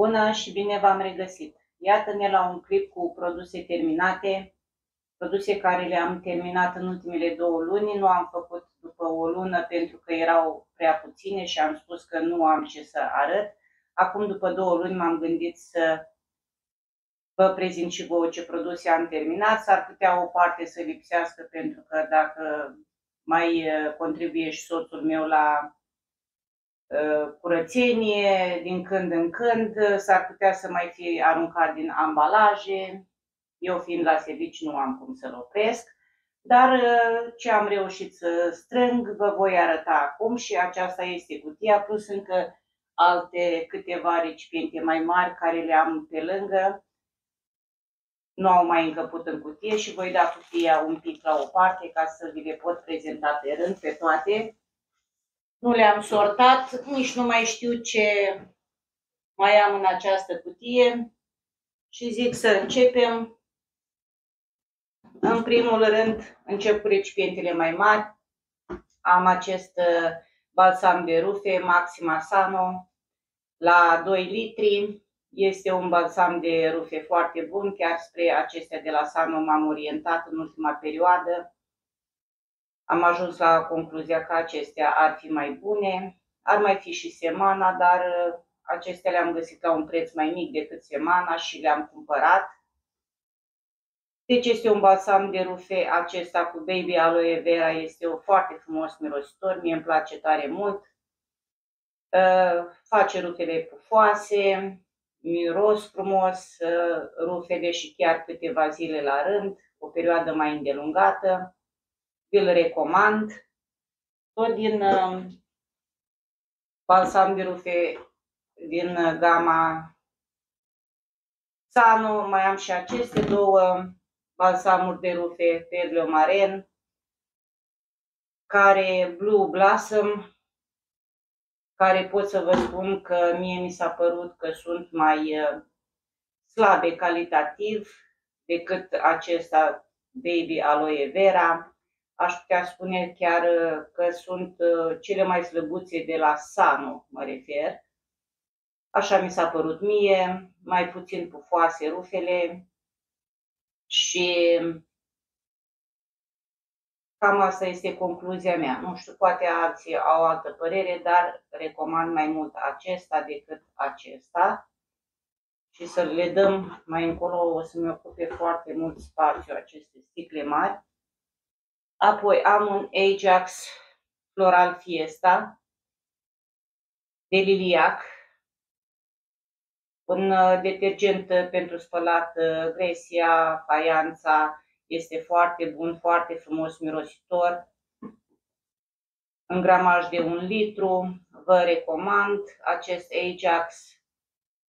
Bună și bine v-am regăsit! Iată-ne la un clip cu produse terminate, produse care le-am terminat în ultimele două luni. Nu am făcut după o lună pentru că erau prea puține și am spus că nu am ce să arăt. Acum, după două luni, m-am gândit să vă prezint și vouă ce produse am terminat. S-ar putea o parte să lipsească pentru că dacă mai eh, contribuie și soțul meu la Uh, curățenie din când în când, uh, s-ar putea să mai fie aruncat din ambalaje. Eu fiind la servici nu am cum să-l opresc, dar uh, ce am reușit să strâng vă voi arăta acum și aceasta este cutia, plus încă alte câteva recipiente mai mari care le am pe lângă. Nu au mai încăput în cutie și voi da cutia un pic la o parte ca să vi le pot prezenta pe rând pe toate nu le-am sortat, nici nu mai știu ce mai am în această cutie și zic să începem. În primul rând încep cu recipientele mai mari. Am acest uh, balsam de rufe Maxima Sano la 2 litri. Este un balsam de rufe foarte bun, chiar spre acestea de la Sano m-am orientat în ultima perioadă am ajuns la concluzia că acestea ar fi mai bune. Ar mai fi și semana, dar uh, acestea le-am găsit la un preț mai mic decât semana și le-am cumpărat. Deci este un balsam de rufe acesta cu Baby Aloe Vera, este o foarte frumos mirositor, mie îmi place tare mult. Uh, face rufele pufoase, miros frumos, uh, rufele și chiar câteva zile la rând, o perioadă mai îndelungată vi-l recomand. Tot din uh, balsam de rufe din uh, gama Sano, mai am și aceste două balsamuri de rufe Pedro Maren, care Blue Blossom, care pot să vă spun că mie mi s-a părut că sunt mai uh, slabe calitativ decât acesta Baby Aloe Vera aș putea spune chiar uh, că sunt uh, cele mai slăbuțe de la Sano, mă refer. Așa mi s-a părut mie, mai puțin pufoase rufele și cam asta este concluzia mea. Nu știu, poate alții au altă părere, dar recomand mai mult acesta decât acesta. Și să le dăm mai încolo, o să-mi ocupe foarte mult spațiu aceste sticle mari. Apoi am un Ajax Floral Fiesta de liliac, un uh, detergent uh, pentru spălat uh, gresia, faianța, este foarte bun, foarte frumos mirositor. În gramaj de un litru, vă recomand acest Ajax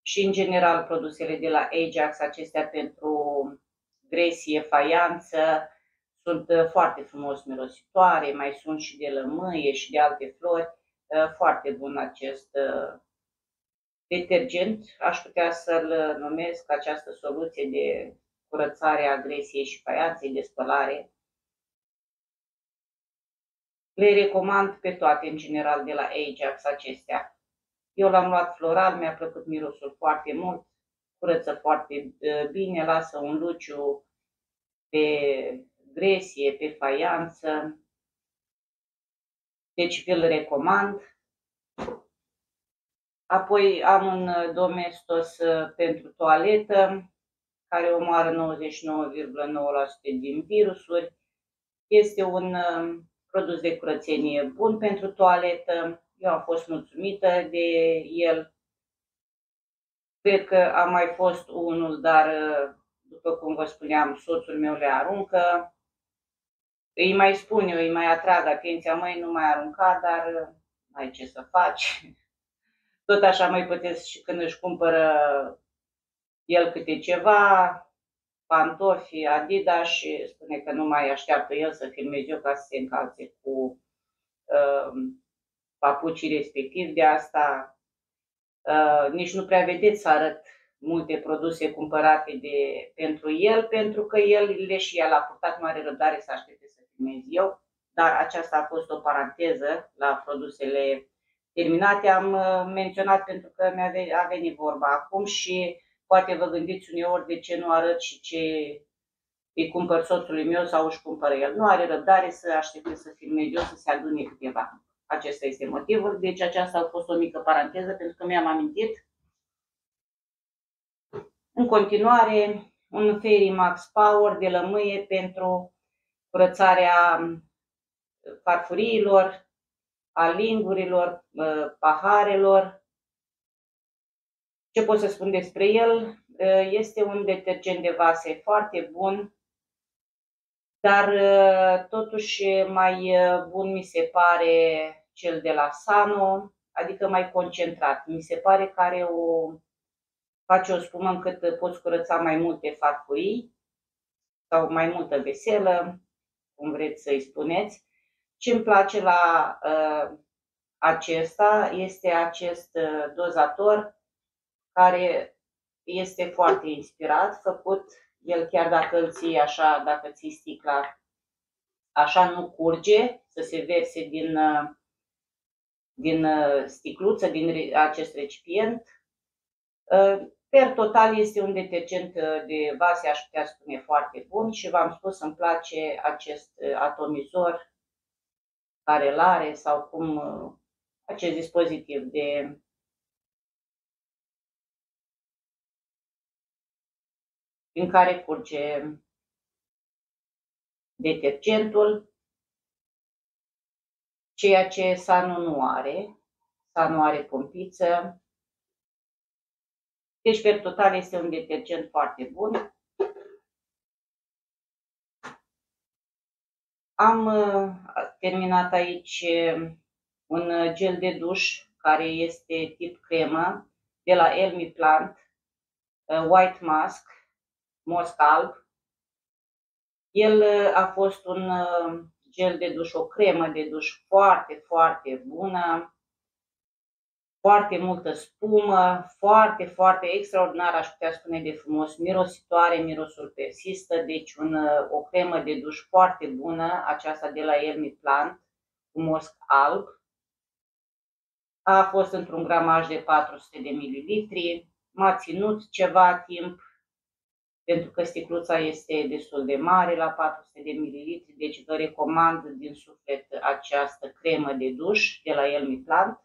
și în general produsele de la Ajax, acestea pentru gresie, faianță, sunt uh, foarte frumos mirositoare, mai sunt și de lămâie și de alte flori. Uh, foarte bun acest uh, detergent. Aș putea să-l numesc această soluție de curățare a agresiei și faianței de spălare. Le recomand pe toate, în general, de la Ajax acestea. Eu l-am luat floral, mi-a plăcut mirosul foarte mult, curăță foarte bine, lasă un luciu pe gresie, pe faianță. Deci vi-l recomand. Apoi am un domestos uh, pentru toaletă, care omoară 99,9% din virusuri. Este un uh, produs de curățenie bun pentru toaletă. Eu am fost mulțumită de el. Cred că a mai fost unul, dar uh, după cum vă spuneam, soțul meu le aruncă. Îi mai spun eu, îi mai atrag atenția, măi, nu mai arunca, dar ai ce să faci. Tot așa mai puteți și când își cumpără el câte ceva, pantofi, Adidas și spune că nu mai așteaptă el să filmez eu ca să se încalțe cu uh, papucii respectiv. De asta uh, nici nu prea vedeți să arăt multe produse cumpărate de, pentru el, pentru că el le și el a purtat mare răbdare să aștepte să filmez eu, dar aceasta a fost o paranteză la produsele terminate. Am uh, menționat pentru că mi-a venit vorba acum și Poate vă gândiți uneori de ce nu arăt și ce îi cumpăr soțului meu sau își cumpără el. Nu are răbdare să aștepte să filmez eu, să se adune câteva. Acesta este motivul. Deci aceasta a fost o mică paranteză pentru că mi-am amintit. În continuare, un Fairy Max Power de lămâie pentru curățarea farfuriilor, a lingurilor, paharelor, ce pot să spun despre el? Este un detergent de vase foarte bun, dar totuși mai bun mi se pare cel de la Sano, adică mai concentrat. Mi se pare că are o, face o spumă încât poți curăța mai multe farfurii sau mai multă veselă, cum vreți să-i spuneți. Ce îmi place la uh, acesta este acest uh, dozator care este foarte inspirat, făcut, el chiar dacă îl ții așa, dacă ții sticla, așa nu curge, să se verse din, din sticluță, din acest recipient. Per total este un detergent de vase, aș putea spune, foarte bun și v-am spus, îmi place acest atomizor care îl are sau cum acest dispozitiv de în care curge detergentul, ceea ce Sanu nu are. Sanu are pompiță. Deci, pe total, este un detergent foarte bun. Am uh, terminat aici uh, un gel de duș care este tip cremă de la Elmi Plant uh, White Mask mosc alb. El uh, a fost un uh, gel de duș, o cremă de duș foarte, foarte bună, foarte multă spumă, foarte, foarte extraordinar, aș putea spune de frumos, mirositoare, mirosul persistă, deci un, uh, o cremă de duș foarte bună, aceasta de la Elmi Plant, cu mosc alb. A fost într-un gramaj de 400 de mililitri, m-a ținut ceva timp, pentru că sticluța este destul de mare, la 400 de ml, deci vă recomand din suflet această cremă de duș de la Elmi Plant.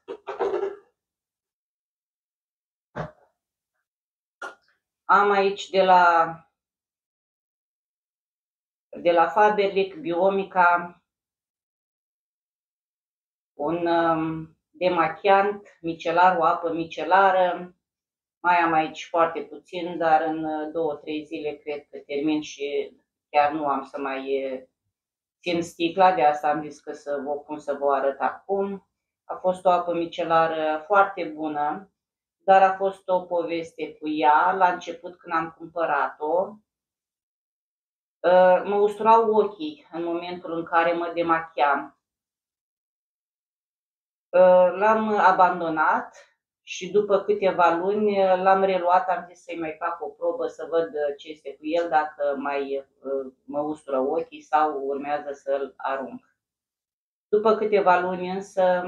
Am aici de la, de la Faberlic Biomica un um, demachiant micelar, o apă micelară. Mai am aici foarte puțin, dar în uh, două, trei zile cred că termin și chiar nu am să mai uh, țin sticla, de asta am zis că să vă pun să vă arăt acum. A fost o apă micelară foarte bună, dar a fost o poveste cu ea. La început când am cumpărat-o, uh, mă usturau ochii în momentul în care mă demachiam. L-am abandonat și după câteva luni uh, l-am reluat, am zis să-i mai fac o probă să văd uh, ce este cu el, dacă mai uh, mă ustură ochii sau urmează să-l arunc. După câteva luni însă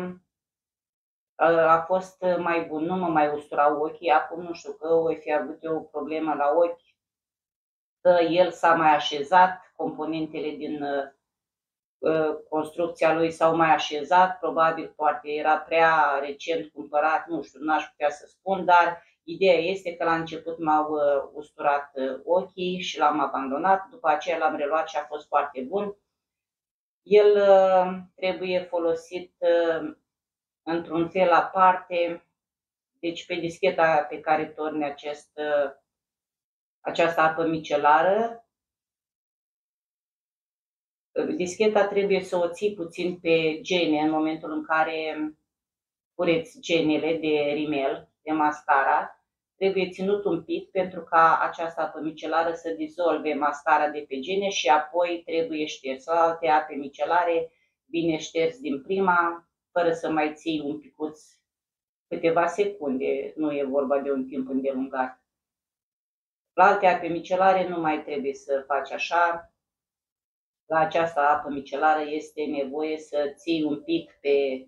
a fost mai bun, nu mă mai usturau ochii, acum nu știu că o fi avut eu o problemă la ochi, că el s-a mai așezat, componentele din Ă, construcția lui s-au mai așezat, probabil poate era prea recent cumpărat, nu știu, n-aș putea să spun, dar ideea este că la început m-au ă, usturat ă, ochii și l-am abandonat, după aceea l-am reluat și a fost foarte bun. El trebuie folosit într-un fel aparte, deci pe discheta pe care torne acest, această apă micelară. Discheta trebuie să o ții puțin pe gene în momentul în care cureți genele de rimel, de mascara. Trebuie ținut un pic pentru ca această apă micelară să dizolve mascara de pe gene și apoi trebuie șters. Alte ape micelare bine șters din prima, fără să mai ții un picuț câteva secunde, nu e vorba de un timp îndelungat. La alte ape micelare nu mai trebuie să faci așa. La această apă micelară este nevoie să ții un pic pe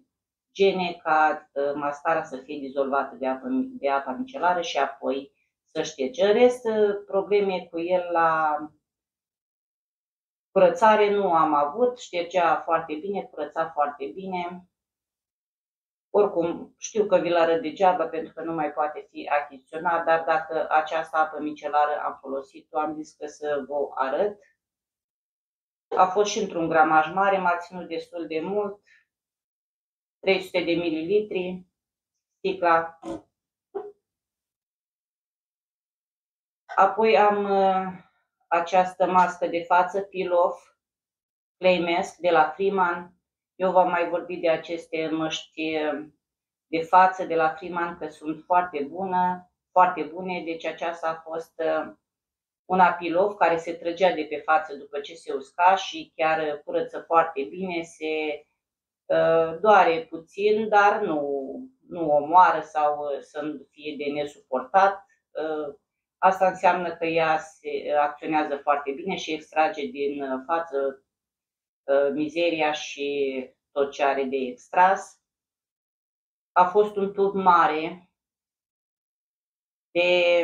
gene ca ă, mascara să fie dizolvată de apă, de apa micelară și apoi să ștergi. În rest, ă, probleme cu el la curățare nu am avut, ștergea foarte bine, curăța foarte bine. Oricum, știu că vi-l arăt degeaba pentru că nu mai poate fi achiziționat, dar dacă această apă micelară am folosit-o, am zis că să vă arăt. A fost și într-un gramaj mare, m-a ținut destul de mult, 300 de mililitri, sticla. Apoi am uh, această mască de față, Peel Off Clay Mask de la Freeman, eu v-am mai vorbit de aceste măști eh, de față de la Freeman că sunt foarte bună, foarte bune, deci aceasta a fost eh, un apilov care se trăgea de pe față după ce se usca și chiar curăță foarte bine, se eh, doare puțin, dar nu, nu omoară sau să nu fie de nesuportat. Asta înseamnă că ea se acționează foarte bine și extrage din față Uh, mizeria și tot ce are de extras. A fost un tub mare de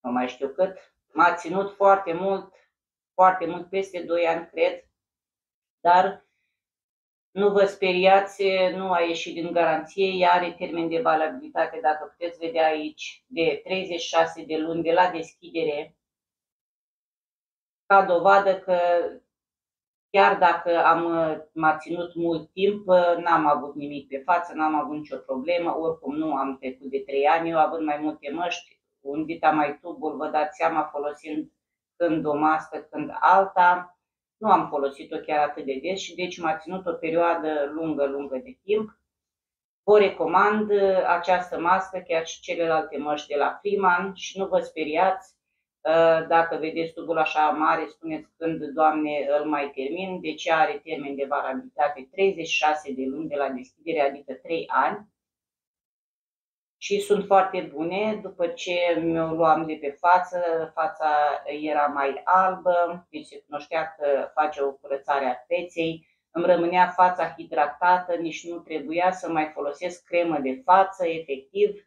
nu mai știu cât, m-a ținut foarte mult, foarte mult, peste 2 ani, cred, dar nu vă speriați, nu a ieșit din garanție, ea are termen de valabilitate, dacă puteți vedea aici, de 36 de luni de la deschidere, ca dovadă că chiar dacă am m-a ținut mult timp, n-am avut nimic pe față, n-am avut nicio problemă, oricum nu am trecut de 3 ani, eu având mai multe măști, un dita mai tubul, vă dați seama, folosind când o mască, când alta, nu am folosit-o chiar atât de des și deci m-a ținut o perioadă lungă, lungă de timp. Vă recomand uh, această mască, chiar și celelalte măști de la Freeman și nu vă speriați uh, dacă vedeți tubul așa mare, spuneți când, Doamne, îl mai termin. Deci are termen de valabilitate 36 de luni de la deschidere, adică 3 ani și sunt foarte bune. După ce mi-o luam de pe față, fața era mai albă, deci se cunoștea că face o curățare a feței, îmi rămânea fața hidratată, nici nu trebuia să mai folosesc cremă de față, efectiv,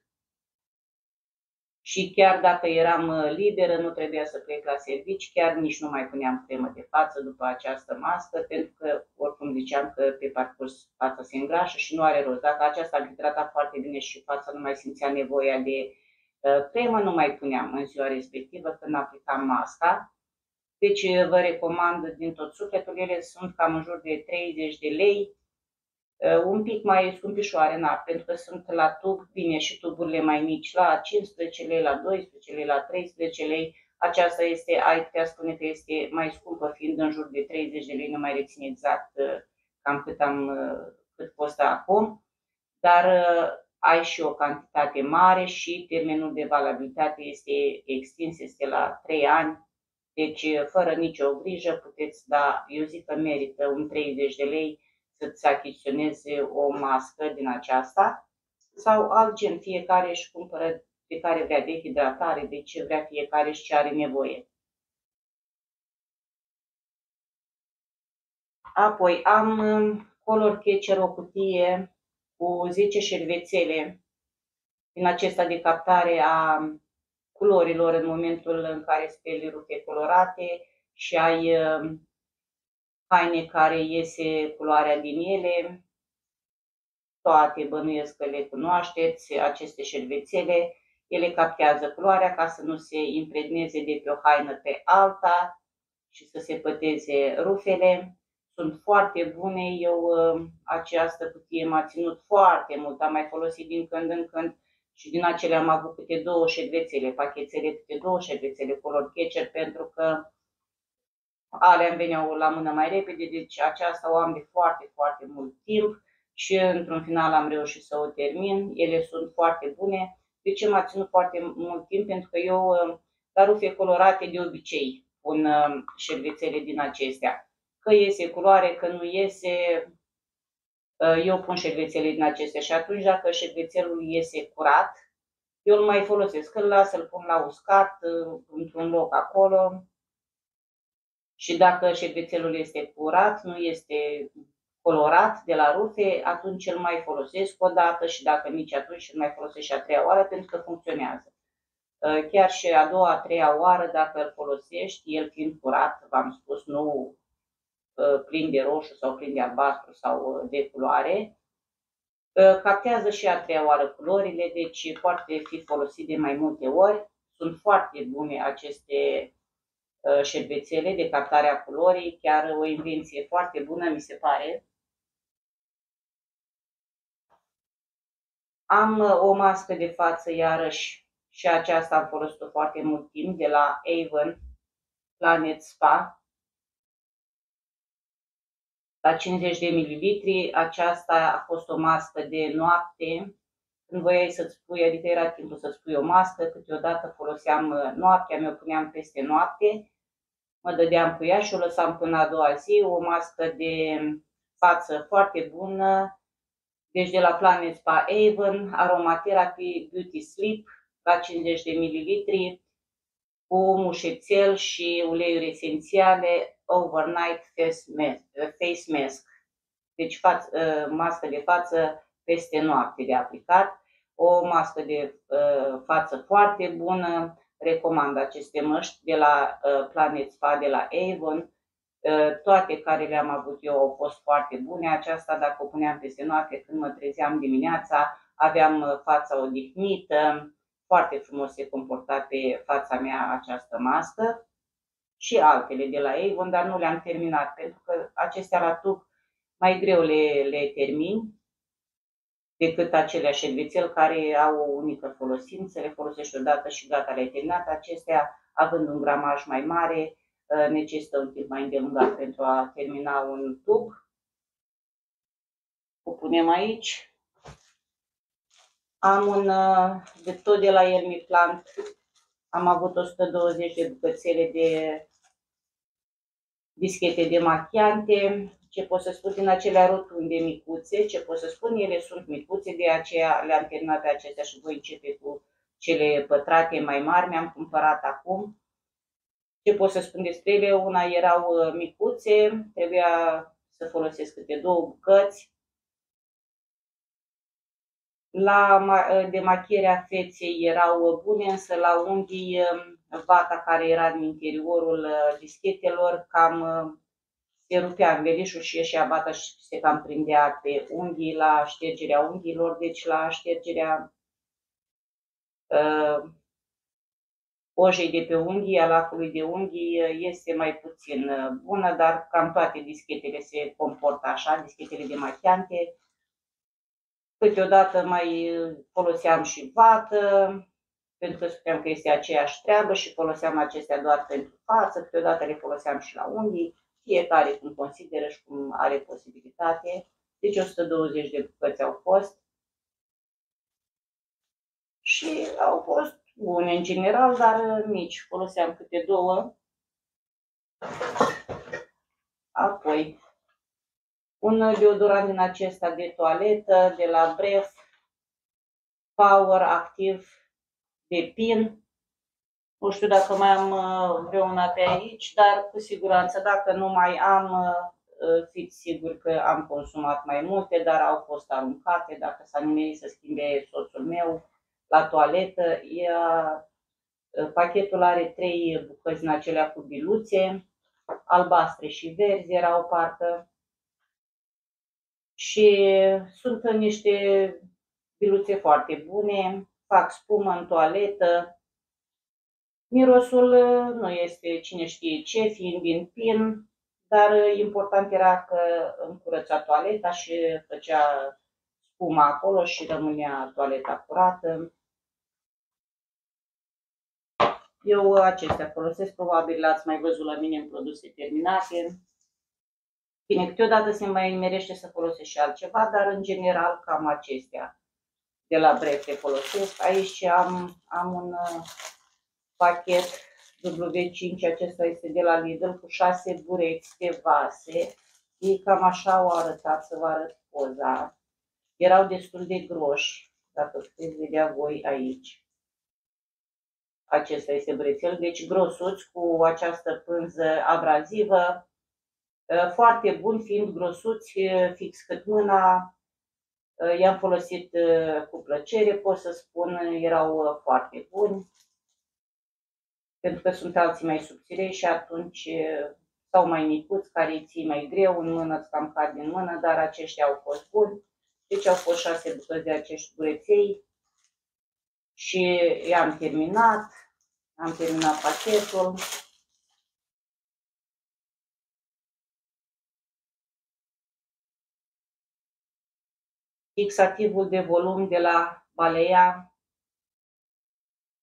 și chiar dacă eram uh, liberă, nu trebuia să plec la servici, chiar nici nu mai puneam cremă de față după această mască, pentru că oricum ziceam că pe parcurs fața se îngrașă și nu are rost. Dacă aceasta ar hidrata foarte bine și fața nu mai simțea nevoia de uh, cremă, nu mai puneam în ziua respectivă când aplicam masca. Deci uh, vă recomand din tot sufletul, ele sunt cam în jur de 30 de lei, Uh, un pic mai scumpișoare, na, pentru că sunt la tub, bine, și tuburile mai mici, la 15 lei, la 12 lei, la 13 lei. Aceasta este, ai putea spune că este mai scumpă, fiind în jur de 30 de lei, nu mai rețin exact uh, cam cât, am, uh, cât costă acum, dar ai și o cantitate mare și termenul de valabilitate este extins, este la 3 ani, deci fără nicio grijă puteți da, eu zic că merită un 30 de lei, să-ți achiziționeze o mască din aceasta sau alt gen, fiecare își cumpără de care vrea de hidratare, de ce vrea fiecare și ce are nevoie. Apoi am um, Color Catcher o cutie cu 10 șervețele din acesta de captare a culorilor în momentul în care speli rufe colorate și ai um, haine care iese culoarea din ele, toate bănuiesc că le cunoașteți, aceste șervețele, ele captează culoarea ca să nu se impregneze de pe o haină pe alta și să se păteze rufele. sunt foarte bune. Eu uh, această cutie m-a ținut foarte mult, am mai folosit din când în când și din acelea am avut câte două șervețele, pachetele câte două șervețele color catcher pentru că alea îmi veneau la mână mai repede, deci aceasta o am de foarte, foarte mult timp și într-un final am reușit să o termin. Ele sunt foarte bune. De ce m-a ținut foarte mult timp? Pentru că eu uh, la rufe colorate de obicei pun uh, șervețele din acestea. Că iese culoare, că nu iese, uh, eu pun șervețele din acestea și atunci dacă șervețelul iese curat, eu îl mai folosesc, îl las, îl pun la uscat, într-un loc acolo și dacă șervețelul este curat, nu este colorat de la rufe, atunci îl mai folosesc o dată și dacă nici atunci îl mai folosesc și a treia oară pentru că funcționează. Uh, chiar și a doua, a treia oară, dacă îl folosești, el fiind curat, v-am spus, nu uh, plin de roșu sau plin de albastru sau uh, de culoare, captează și a treia oară culorile, deci poate fi folosit de mai multe ori. Sunt foarte bune aceste șervețele de captare a culorii, chiar o invenție foarte bună, mi se pare. Am uh, o mască de față, iarăși, și aceasta am folosit-o foarte mult timp, de la Avon Planet Spa. La 50 de mililitri, aceasta a fost o mască de noapte. Când voiai să-ți pui, adică era timpul să-ți pui o mască, câteodată foloseam uh, noaptea, mi-o puneam peste noapte, mă dădeam cu ea și o lăsam până a doua zi, o mască de față foarte bună, deci de la Planet Spa Avon, Aromatherapy Beauty Sleep, la 50 de ml, cu mușețel și uleiuri esențiale, Overnight Face Mask. Face mask. Deci față, ă, mască de față peste noapte de aplicat, o mască de uh, față foarte bună, recomand aceste măști de la uh, Planet Spa, de la Avon, Ă, toate care le-am avut eu au fost foarte bune. Aceasta, dacă o puneam peste noapte, când mă trezeam dimineața, aveam ă, fața odihnită, foarte frumos se comporta pe fața mea această mască. Și altele de la Avon, dar nu le-am terminat, pentru că acestea la tub mai greu le, le termin decât acelea șervețel care au o unică folosință, le folosești odată și gata, le-ai terminat. Acestea, având un gramaj mai mare, Uh, necesită un timp mai îndelungat pentru a termina un tub. O punem aici. Am un, uh, de tot de la Elmi Plant, am avut 120 de bucățele de dischete de machiante. Ce pot să spun din acelea rotunde micuțe, ce pot să spun, ele sunt micuțe, de aceea le-am terminat pe acestea și voi începe cu cele pătrate mai mari. Mi-am cumpărat acum ce pot să spun despre ele? Una erau uh, micuțe, trebuia să folosesc câte două bucăți. La uh, demachierea feței erau uh, bune, însă la unghii um, vata care era în interiorul dischetelor cam se rupea învelișul și ieșea vata și se cam prindea pe unghii la ștergerea unghiilor, deci la ștergerea uh, ojei de pe unghii, a lacului de unghii este mai puțin uh, bună, dar cam toate dischetele se comportă așa, dischetele de machiante. Câteodată mai uh, foloseam și vată, pentru că spuneam că este aceeași treabă și foloseam acestea doar pentru față, câteodată le foloseam și la unghii, fiecare cum consideră și cum are posibilitate. Deci 120 de bucăți au fost. Și au fost bune în general, dar mici. Foloseam câte două. Apoi, un deodorant din acesta de toaletă, de la Bref, Power Active de pin. Nu știu dacă mai am uh, vreuna pe aici, dar cu siguranță dacă nu mai am, uh, uh, fiți siguri că am consumat mai multe, dar au fost aruncate. Dacă s-a nimerit să schimbe soțul meu, la toaletă. Ea, pachetul are trei bucăți în acelea cu biluțe, albastre și verzi erau parcă. Și sunt niște biluțe foarte bune, fac spumă în toaletă. Mirosul nu este cine știe ce, fiind din pin, dar important era că îmi curăța toaleta și făcea spuma acolo și rămânea toaleta curată. Eu acestea folosesc, probabil l-ați mai văzut la mine în produse terminate. Bine, câteodată se mai merește să folosesc și altceva, dar în general cam acestea de la Bref le folosesc. Aici am, am un uh, pachet W5, acesta este de la Lidl, cu 6 bureți de vase. Ei cam așa au arătat, să vă arăt poza. Erau destul de groși, dacă puteți vedea voi aici. Acesta este brețel, deci grosuți cu această pânză abrazivă, ă, foarte bun, fiind grosuți, ă, fix cât mâna, ă, i-am folosit cu plăcere, pot să spun, erau foarte buni, pentru că sunt alții mai subțire și atunci sau mai micuți, care îi ții mai greu în mână, îți cam cad din mână, dar aceștia au fost buni. Deci au fost șase bucăți de acești bureței și i-am terminat. Am terminat pachetul. Fixativul de volum de la Balea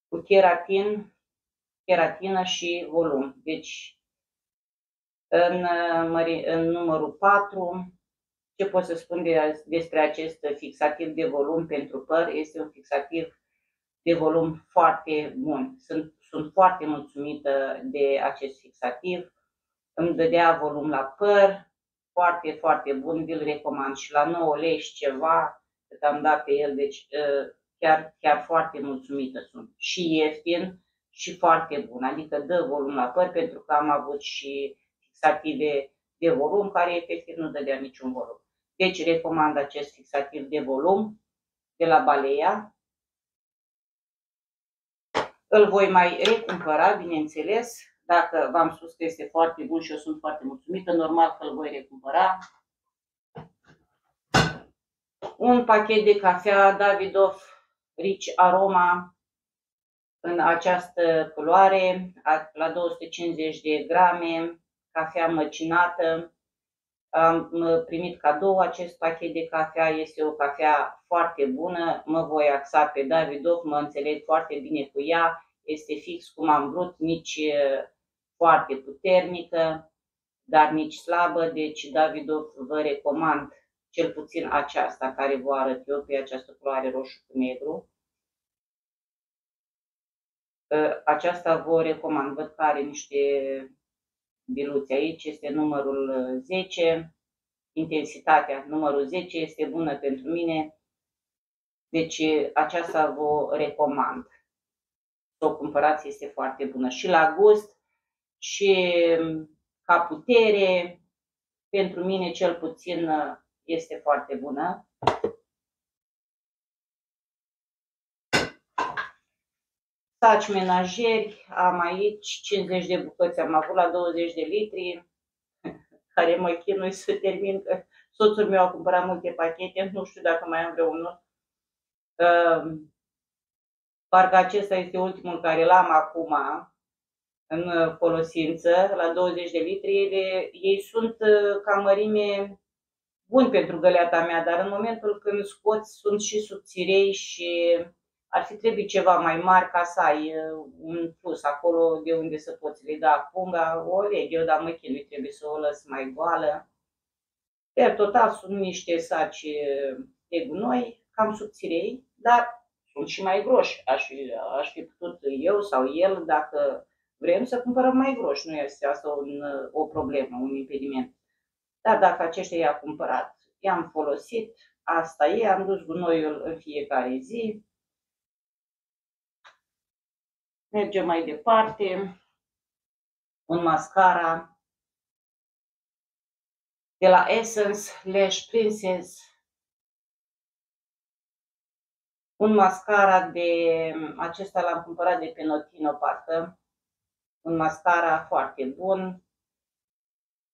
cu keratin, keratină și volum. Deci în, în numărul 4 ce pot să spun de, despre acest fixativ de volum pentru păr? Este un fixativ de volum foarte bun. Sunt, sunt foarte mulțumită de acest fixativ. Îmi dădea volum la păr, foarte, foarte bun, vi-l recomand și la 9 lei și ceva, cât am dat pe el, deci ă, chiar, chiar foarte mulțumită sunt. Și ieftin și foarte bun, adică dă volum la păr pentru că am avut și fixative de volum care efectiv nu dădea niciun volum. Deci recomand acest fixativ de volum de la Balea. Îl voi mai recumpăra, bineînțeles, dacă v-am spus că este foarte bun și eu sunt foarte mulțumită, normal că îl voi recumpăra. Un pachet de cafea Davidoff Rich Aroma în această culoare, la 250 de grame, cafea măcinată, am primit cadou acest pachet de cafea, este o cafea foarte bună, mă voi axa pe Davidoff, mă înțeleg foarte bine cu ea, este fix cum am vrut, nici foarte puternică, dar nici slabă, deci Davidoff vă recomand cel puțin aceasta care vă arăt eu pe această culoare roșu cu negru. Aceasta vă recomand, văd că are niște biluți. Aici este numărul 10, uh, intensitatea numărul 10 este bună pentru mine, deci uh, aceasta vă recomand. Să o cumpărați, este foarte bună și la gust și um, ca putere, pentru mine cel puțin uh, este foarte bună. Saci menajeri, am aici 50 de bucăți, am avut la 20 de litri, care mă chinui să termin, că soțul meu a cumpărat multe pachete, nu știu dacă mai am vreunul. Ehm, parcă acesta este ultimul care l-am acum în folosință, la 20 de litri. Ele, ei sunt uh, ca mărime bun pentru găleata mea, dar în momentul când scoți sunt și subțirei și ar fi trebuit ceva mai mari ca să ai uh, un plus acolo de unde să poți lega punga, o leg eu, dar mă chinui, trebuie să o lăs mai goală. Per total sunt niște saci uh, de gunoi, cam subțirei, dar sunt și mai groși. Aș fi, aș fi putut eu sau el, dacă vrem, să cumpărăm mai groși. Nu este asta un, uh, o problemă, un impediment. Dar dacă aceștia i-a cumpărat, i-am folosit, asta e, am dus gunoiul în fiecare zi, Mergem mai departe. Un mascara de la Essence Lash Princess. Un mascara de, acesta l-am cumpărat de pe Notino, parcă. Un mascara foarte bun.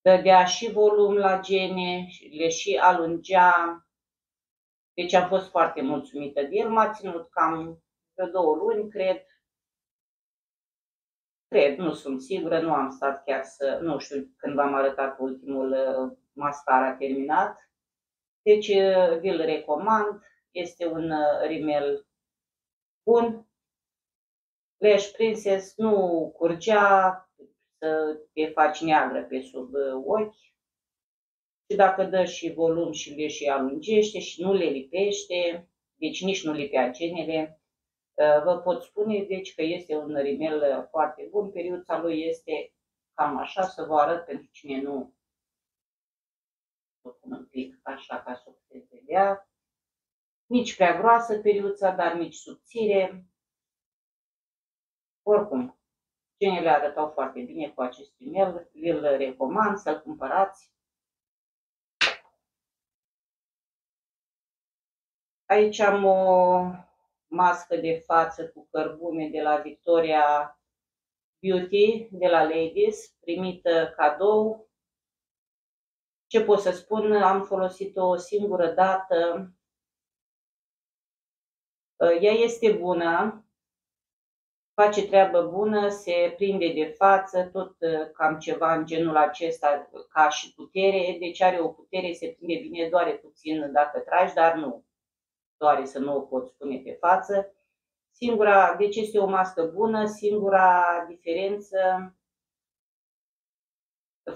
Dădea și volum la gene, le și alungea. Deci am fost foarte mulțumită de el. M-a ținut cam vreo două luni, cred Cred, nu sunt sigură, nu am stat chiar să, nu știu când v-am arătat ultimul uh, mascara terminat. Deci uh, vi-l recomand, este un uh, rimel bun. Lash Princess nu curgea să te faci neagră pe sub ochi. Și dacă dă și volum și le și alungește și nu le lipește, deci nici nu lipea genele, Uh, vă pot spune deci că este un rimel foarte bun, periuța lui este cam așa, să vă arăt pentru cine nu o pun un pic așa ca să o puteți vedea. Nici prea groasă periuța, dar nici subțire. Oricum, genele arătau foarte bine cu acest rimel, vi-l recomand să-l cumpărați. Aici am o mască de față cu cărbune de la Victoria Beauty, de la Ladies, primită cadou. Ce pot să spun, am folosit-o o singură dată. Ea este bună, face treabă bună, se prinde de față, tot cam ceva în genul acesta ca și putere, deci are o putere, se prinde bine, doare puțin dacă tragi, dar nu doare să nu o pot spune pe față. Singura, deci este o mască bună, singura diferență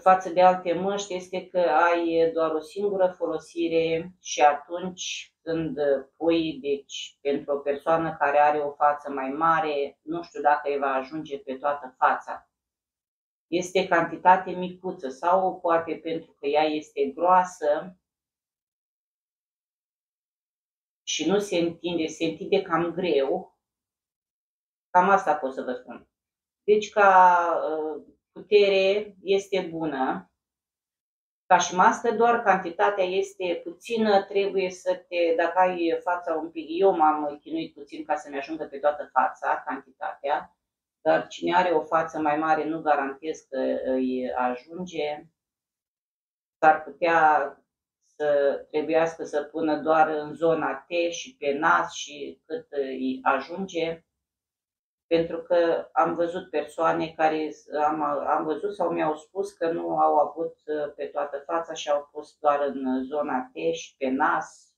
față de alte măști este că ai doar o singură folosire și atunci când pui, deci pentru o persoană care are o față mai mare, nu știu dacă îi va ajunge pe toată fața. Este cantitate micuță sau poate pentru că ea este groasă, și nu se întinde, se întinde cam greu, cam asta pot să vă spun. Deci ca uh, putere este bună, ca și mască, doar cantitatea este puțină, trebuie să te, dacă ai fața un pic, eu m-am chinuit puțin ca să-mi ajungă pe toată fața, cantitatea, dar cine are o față mai mare nu garantez că îi ajunge. S-ar putea să trebuiască să pună doar în zona T și pe nas și cât îi ajunge. Pentru că am văzut persoane care am, am văzut sau mi-au spus că nu au avut uh, pe toată fața și au pus doar în zona T și pe nas,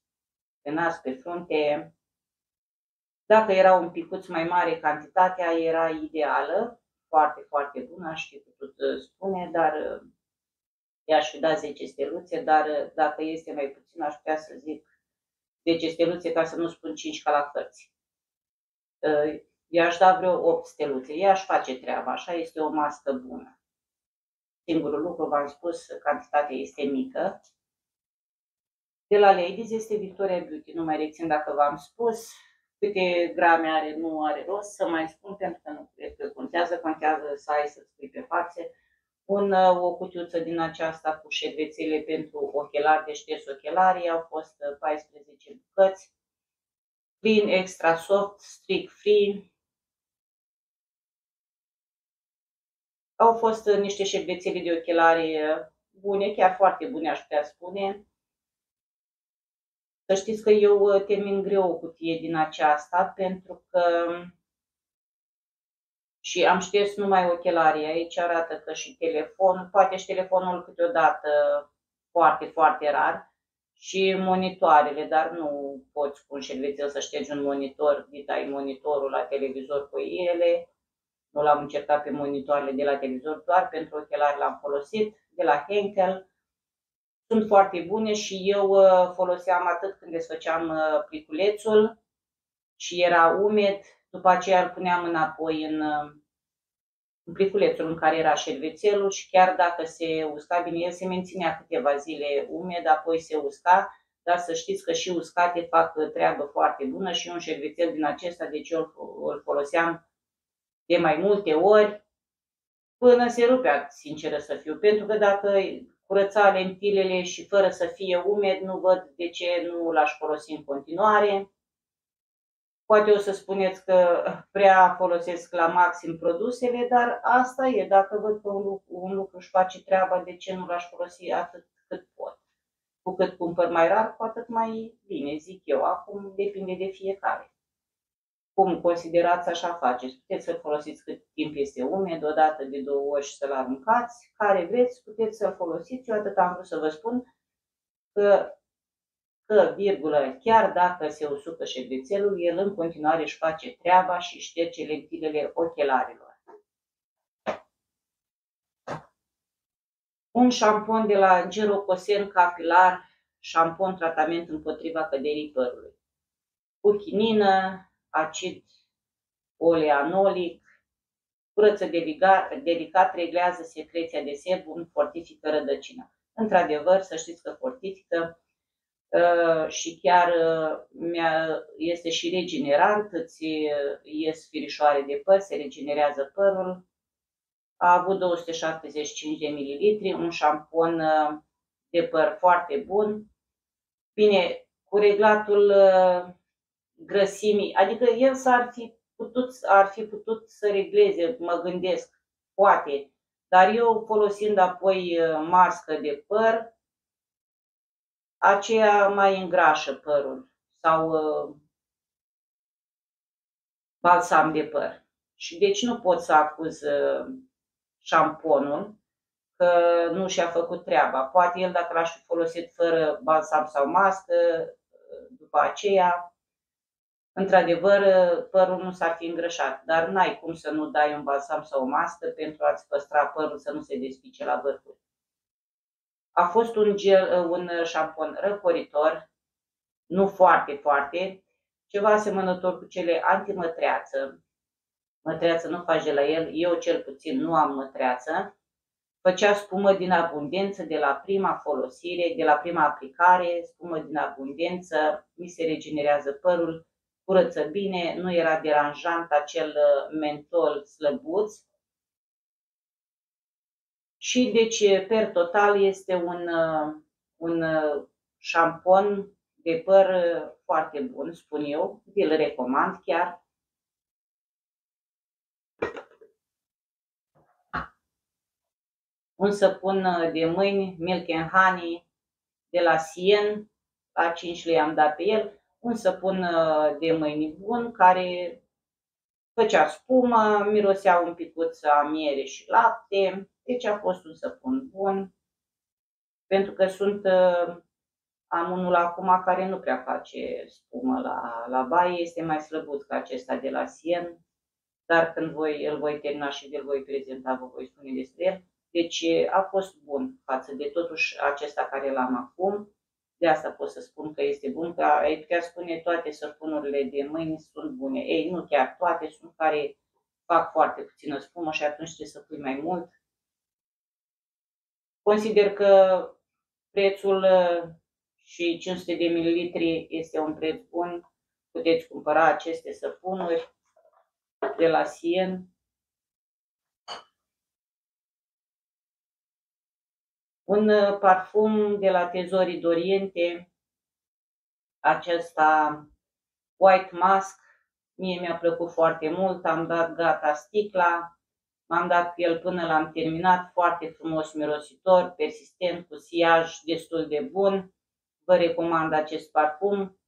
pe nas, pe frunte. Dacă era un picuț mai mare, cantitatea era ideală, foarte, foarte bună, aș fi putut uh, spune, dar uh, i-aș fi dat 10 steluțe, dar uh, dacă este mai puțin, aș putea să zic 10 steluțe ca să nu spun 5 ca la cărți. Uh, i-aș da vreo 8 steluțe. Ea aș face treaba, așa este o mască bună. Singurul lucru, v-am spus, cantitatea este mică. De la Ladies este Victoria Beauty, nu mai rețin dacă v-am spus. Câte grame are, nu are rost să mai spun, pentru că nu cred că contează, contează să ai să spui pe față un, uh, o cutiuță din aceasta cu șervețele pentru ochelari de șters ochelarii, au fost 14 uh, bucăți, clean, extra soft, strict free. Au fost uh, niște șervețele de ochelari bune, chiar foarte bune aș putea spune. Să știți că eu termin greu o cutie din aceasta pentru că și am șters numai ochelarii. Aici arată că și telefon, poate și telefonul câteodată foarte, foarte rar și monitoarele, dar nu poți cu un șervețel să ștergi un monitor, ai monitorul la televizor cu ele. Nu l-am încercat pe monitoarele de la televizor, doar pentru ochelari l-am folosit, de la Henkel. Sunt foarte bune și eu uh, foloseam atât când desfăceam uh, pliculețul și era umed, după aceea îl puneam înapoi în, în pliculețul în care era șervețelul și chiar dacă se usca bine, el se menținea câteva zile umed, apoi se usca, dar să știți că și uscate fac treabă foarte bună și un șervețel din acesta, deci eu îl foloseam de mai multe ori până se rupea, sinceră să fiu, pentru că dacă curăța lentilele și fără să fie umed, nu văd de ce nu l-aș folosi în continuare. Poate o să spuneți că prea folosesc la maxim produsele, dar asta e. Dacă văd că un lucru, un lucru își face treaba, de ce nu l-aș folosi atât cât pot? Cu cât cumpăr mai rar, cu atât mai bine, zic eu. Acum depinde de fiecare. Cum considerați, așa faceți. Puteți să-l folosiți cât timp este umed, o dată de două ori și să-l aruncați. Care vreți, puteți să-l folosiți. Eu atât am vrut să vă spun că, că, virgulă, chiar dacă se usucă șervețelul, el în continuare își face treaba și șterge lentilele ochelarilor. Un șampon de la Gerocosen Capilar, șampon tratament împotriva căderii părului. Cu chinină, acid oleanolic, curăță delicat, reglează secreția de sebum, fortifică rădăcina. Într-adevăr, să știți că fortifică uh, și chiar uh, este și regenerant, îți uh, ies firișoare de păr, se regenerează părul. A avut 275 de ml, un șampon de păr foarte bun. Bine, cu reglatul grăsimii, adică el s-ar fi putut, ar fi putut să regleze, mă gândesc, poate, dar eu folosind apoi uh, mască de păr, aceea mai îngrașă părul sau uh, balsam de păr. Și deci nu pot să acuz uh, șamponul că nu și-a făcut treaba. Poate el dacă l-aș fi folosit fără balsam sau mască, după aceea Într-adevăr, părul nu s-ar fi îngrășat, dar n-ai cum să nu dai un balsam sau o mască pentru a-ți păstra părul să nu se despice la vârfuri. A fost un, gel, un șampon răcoritor, nu foarte, foarte, ceva asemănător cu cele antimătreață. Mătreață nu faci de la el, eu cel puțin nu am mătreață. Făcea spumă din abundență de la prima folosire, de la prima aplicare, spumă din abundență, mi se regenerează părul, curăță bine, nu era deranjant acel uh, mentol slăbuț. Și deci, per total, este un, uh, un uh, șampon de păr foarte bun, spun eu, vi-l recomand chiar. Un săpun de mâini, Milk and Honey, de la Sien, la 5 lei am dat pe el un săpun uh, de mâini bun care făcea spumă, mirosea un picuț a miere și lapte, deci a fost un săpun bun. Pentru că sunt, uh, am unul acum care nu prea face spumă la, la baie, este mai slăbut ca acesta de la Sien, dar când voi, îl voi termina și îl voi prezenta, vă voi spune despre el. Deci a fost bun față de totuși acesta care l-am acum. De asta pot să spun că este bun, că ai putea spune toate săpunurile de mâini sunt bune. Ei, nu chiar toate, sunt care fac foarte puțină spumă și atunci trebuie să pui mai mult. Consider că prețul uh, și 500 de mililitri este un preț bun. Puteți cumpăra aceste săpunuri de la Sien. Un uh, parfum de la Tezorii d'Oriente, acesta White Mask, mie mi-a plăcut foarte mult, am dat gata sticla, m-am dat cu el până l-am terminat, foarte frumos mirositor, persistent, cu siaj destul de bun. Vă recomand acest parfum.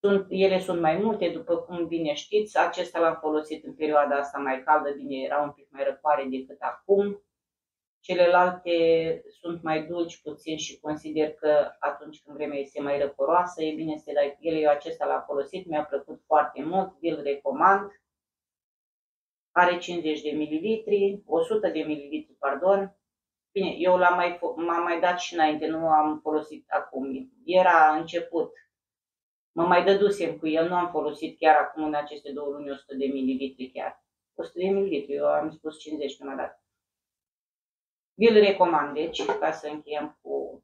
Sunt, ele sunt mai multe, după cum bine știți. Acesta l-am folosit în perioada asta mai caldă, bine, era un pic mai răcoare decât acum. Celelalte sunt mai dulci puțin și consider că atunci când vremea este mai răcoroasă, e bine să te dai cu ele. Eu acesta l-am folosit, mi-a plăcut foarte mult, vi-l recomand. Are 50 de mililitri, 100 de mililitri, pardon. Bine, eu l-am mai, m-am mai dat și înainte, nu am folosit acum. Era început. Mă mai dădusem cu el, nu am folosit chiar acum în aceste două luni 100 de mililitri chiar. 100 de mililitri, eu am spus 50 până dată. Vi-l recomand, deci, ca să încheiem cu...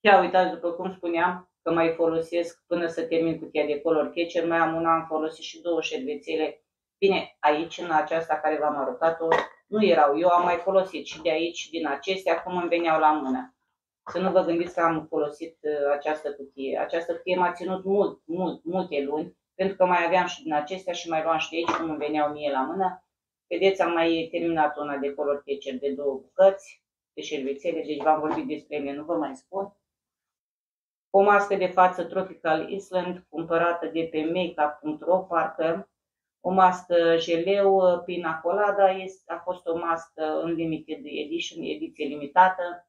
Ia uitați, după cum spuneam, că mai folosesc până să termin cutia de color catcher, mai am una, am folosit și două șervețele. Bine, aici, în aceasta care v-am arătat-o, nu erau. Eu am mai folosit și de aici, din acestea, acum îmi veneau la mână. Să nu vă gândiți că am folosit uh, această cutie. Această cutie m-a ținut mult, mult, multe luni, pentru că mai aveam și din acestea și mai luam și de aici, cum îmi veneau mie la mână. Vedeți, am mai terminat una de color tecer de două bucăți de șervețele, deci v-am vorbit despre ele, nu vă mai spun. o mască de față Tropical Island, cumpărată de pe makeup.ro, parcă, o mască geleu Pina Colada, este, a fost o mască în limited edition, ediție limitată.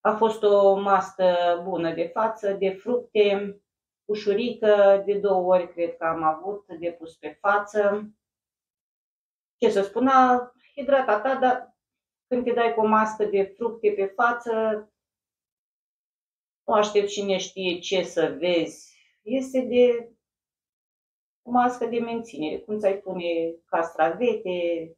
A fost o mască bună de față, de fructe, ușurică, de două ori cred că am avut de pus pe față. Ce să spun, a hidratat, dar când te dai cu o mască de fructe pe față, nu aștept cine știe ce să vezi. Este de o mască de menținere, cum ți-ai pune castravete,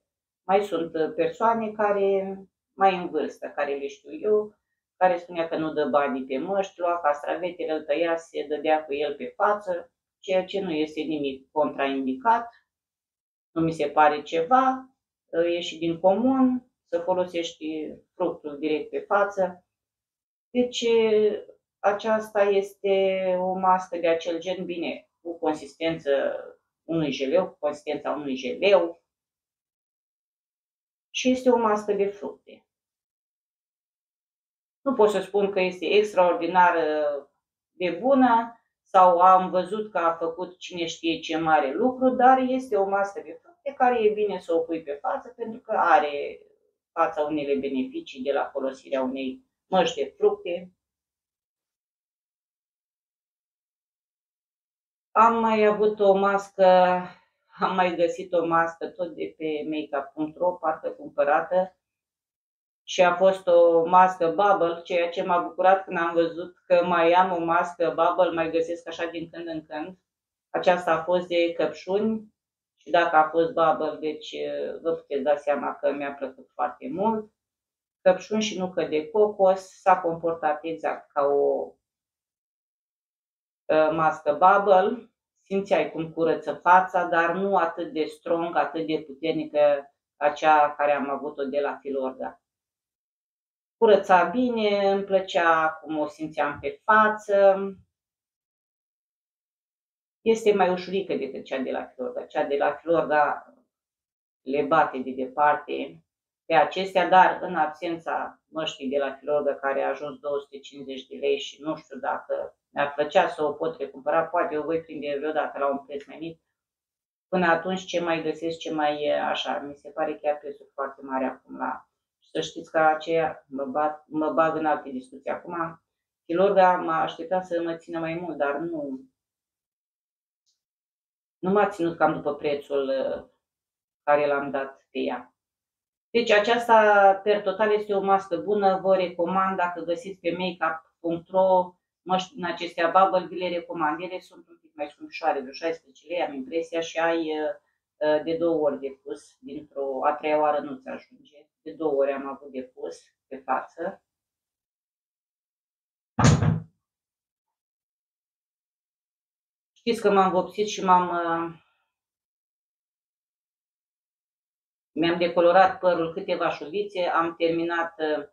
mai sunt persoane care mai în vârstă, care le știu eu, care spunea că nu dă banii pe măști, lua castravetele, îl tăia, se dădea cu el pe față, ceea ce nu este nimic contraindicat, nu mi se pare ceva, e și din comun să folosești fructul direct pe față. Deci aceasta este o mască de acel gen bine, cu consistență unui geleu, cu consistența unui geleu și este o mască de fructe. Nu pot să spun că este extraordinar de bună sau am văzut că a făcut cine știe ce mare lucru, dar este o mască de fructe care e bine să o pui pe față pentru că are fața unele beneficii de la folosirea unei măști de fructe. Am mai avut o mască, am mai găsit o mască tot de pe makeup.ro, parcă cumpărată, și a fost o mască bubble, ceea ce m-a bucurat când am văzut că mai am o mască bubble, mai găsesc așa din când în când. Aceasta a fost de căpșuni și dacă a fost bubble, deci vă puteți da seama că mi-a plăcut foarte mult. Căpșuni și nucă de cocos s-a comportat exact ca o mască bubble. Simțeai cum curăță fața, dar nu atât de strong, atât de puternică ca cea care am avut-o de la Filorga curăța bine, îmi plăcea cum o simțeam pe față. Este mai ușurică decât cea de la Florga. Cea de la Florga le bate de departe pe acestea, dar în absența măștii de la Florga care a ajuns 250 de lei și nu știu dacă mi-ar plăcea să o pot recumpăra, poate o voi prinde vreodată la un preț mai mic. Până atunci ce mai găsesc, ce mai e așa, mi se pare chiar prețul foarte mare acum la să știți că aceea mă, bat, mă bag în alte discuții. Acum, Filorga m-a așteptat să mă țină mai mult, dar nu, nu m-a ținut cam după prețul uh, care l-am dat pe ea. Deci aceasta, per total, este o mască bună. Vă recomand, dacă găsiți pe makeup.ro măști în acestea bubble, vi le recomand. Ele sunt un pic mai scumpișoare, de 16 lei, am impresia, și ai uh, uh, de două ori de pus. Dintr-o a treia oară nu-ți ajunge de două ori am avut de pus pe față. Știți că m-am vopsit și m-am uh, mi-am decolorat părul câteva șuvițe, am terminat uh,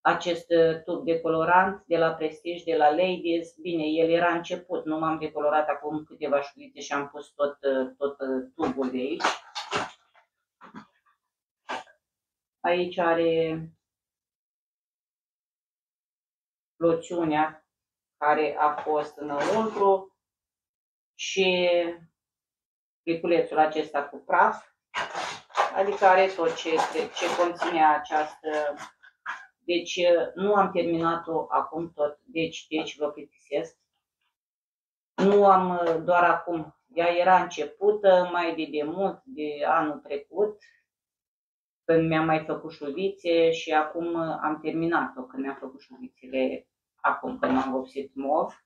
acest uh, tub de colorant de la Prestige, de la Ladies. Bine, el era început, nu m-am decolorat acum câteva șuvițe și am pus tot, tot tubul de aici. Aici are loțiunea care a fost înăuntru și pliculețul acesta cu praf, adică are tot ce, ce conține această... Deci nu am terminat-o acum tot, deci, deci vă plictisesc. Nu am doar acum, ea era începută mai de demult, de anul trecut, când mi-am mai făcut șuvițe și acum uh, am terminat-o când mi-am făcut șuvițele acum când m-am vopsit mov.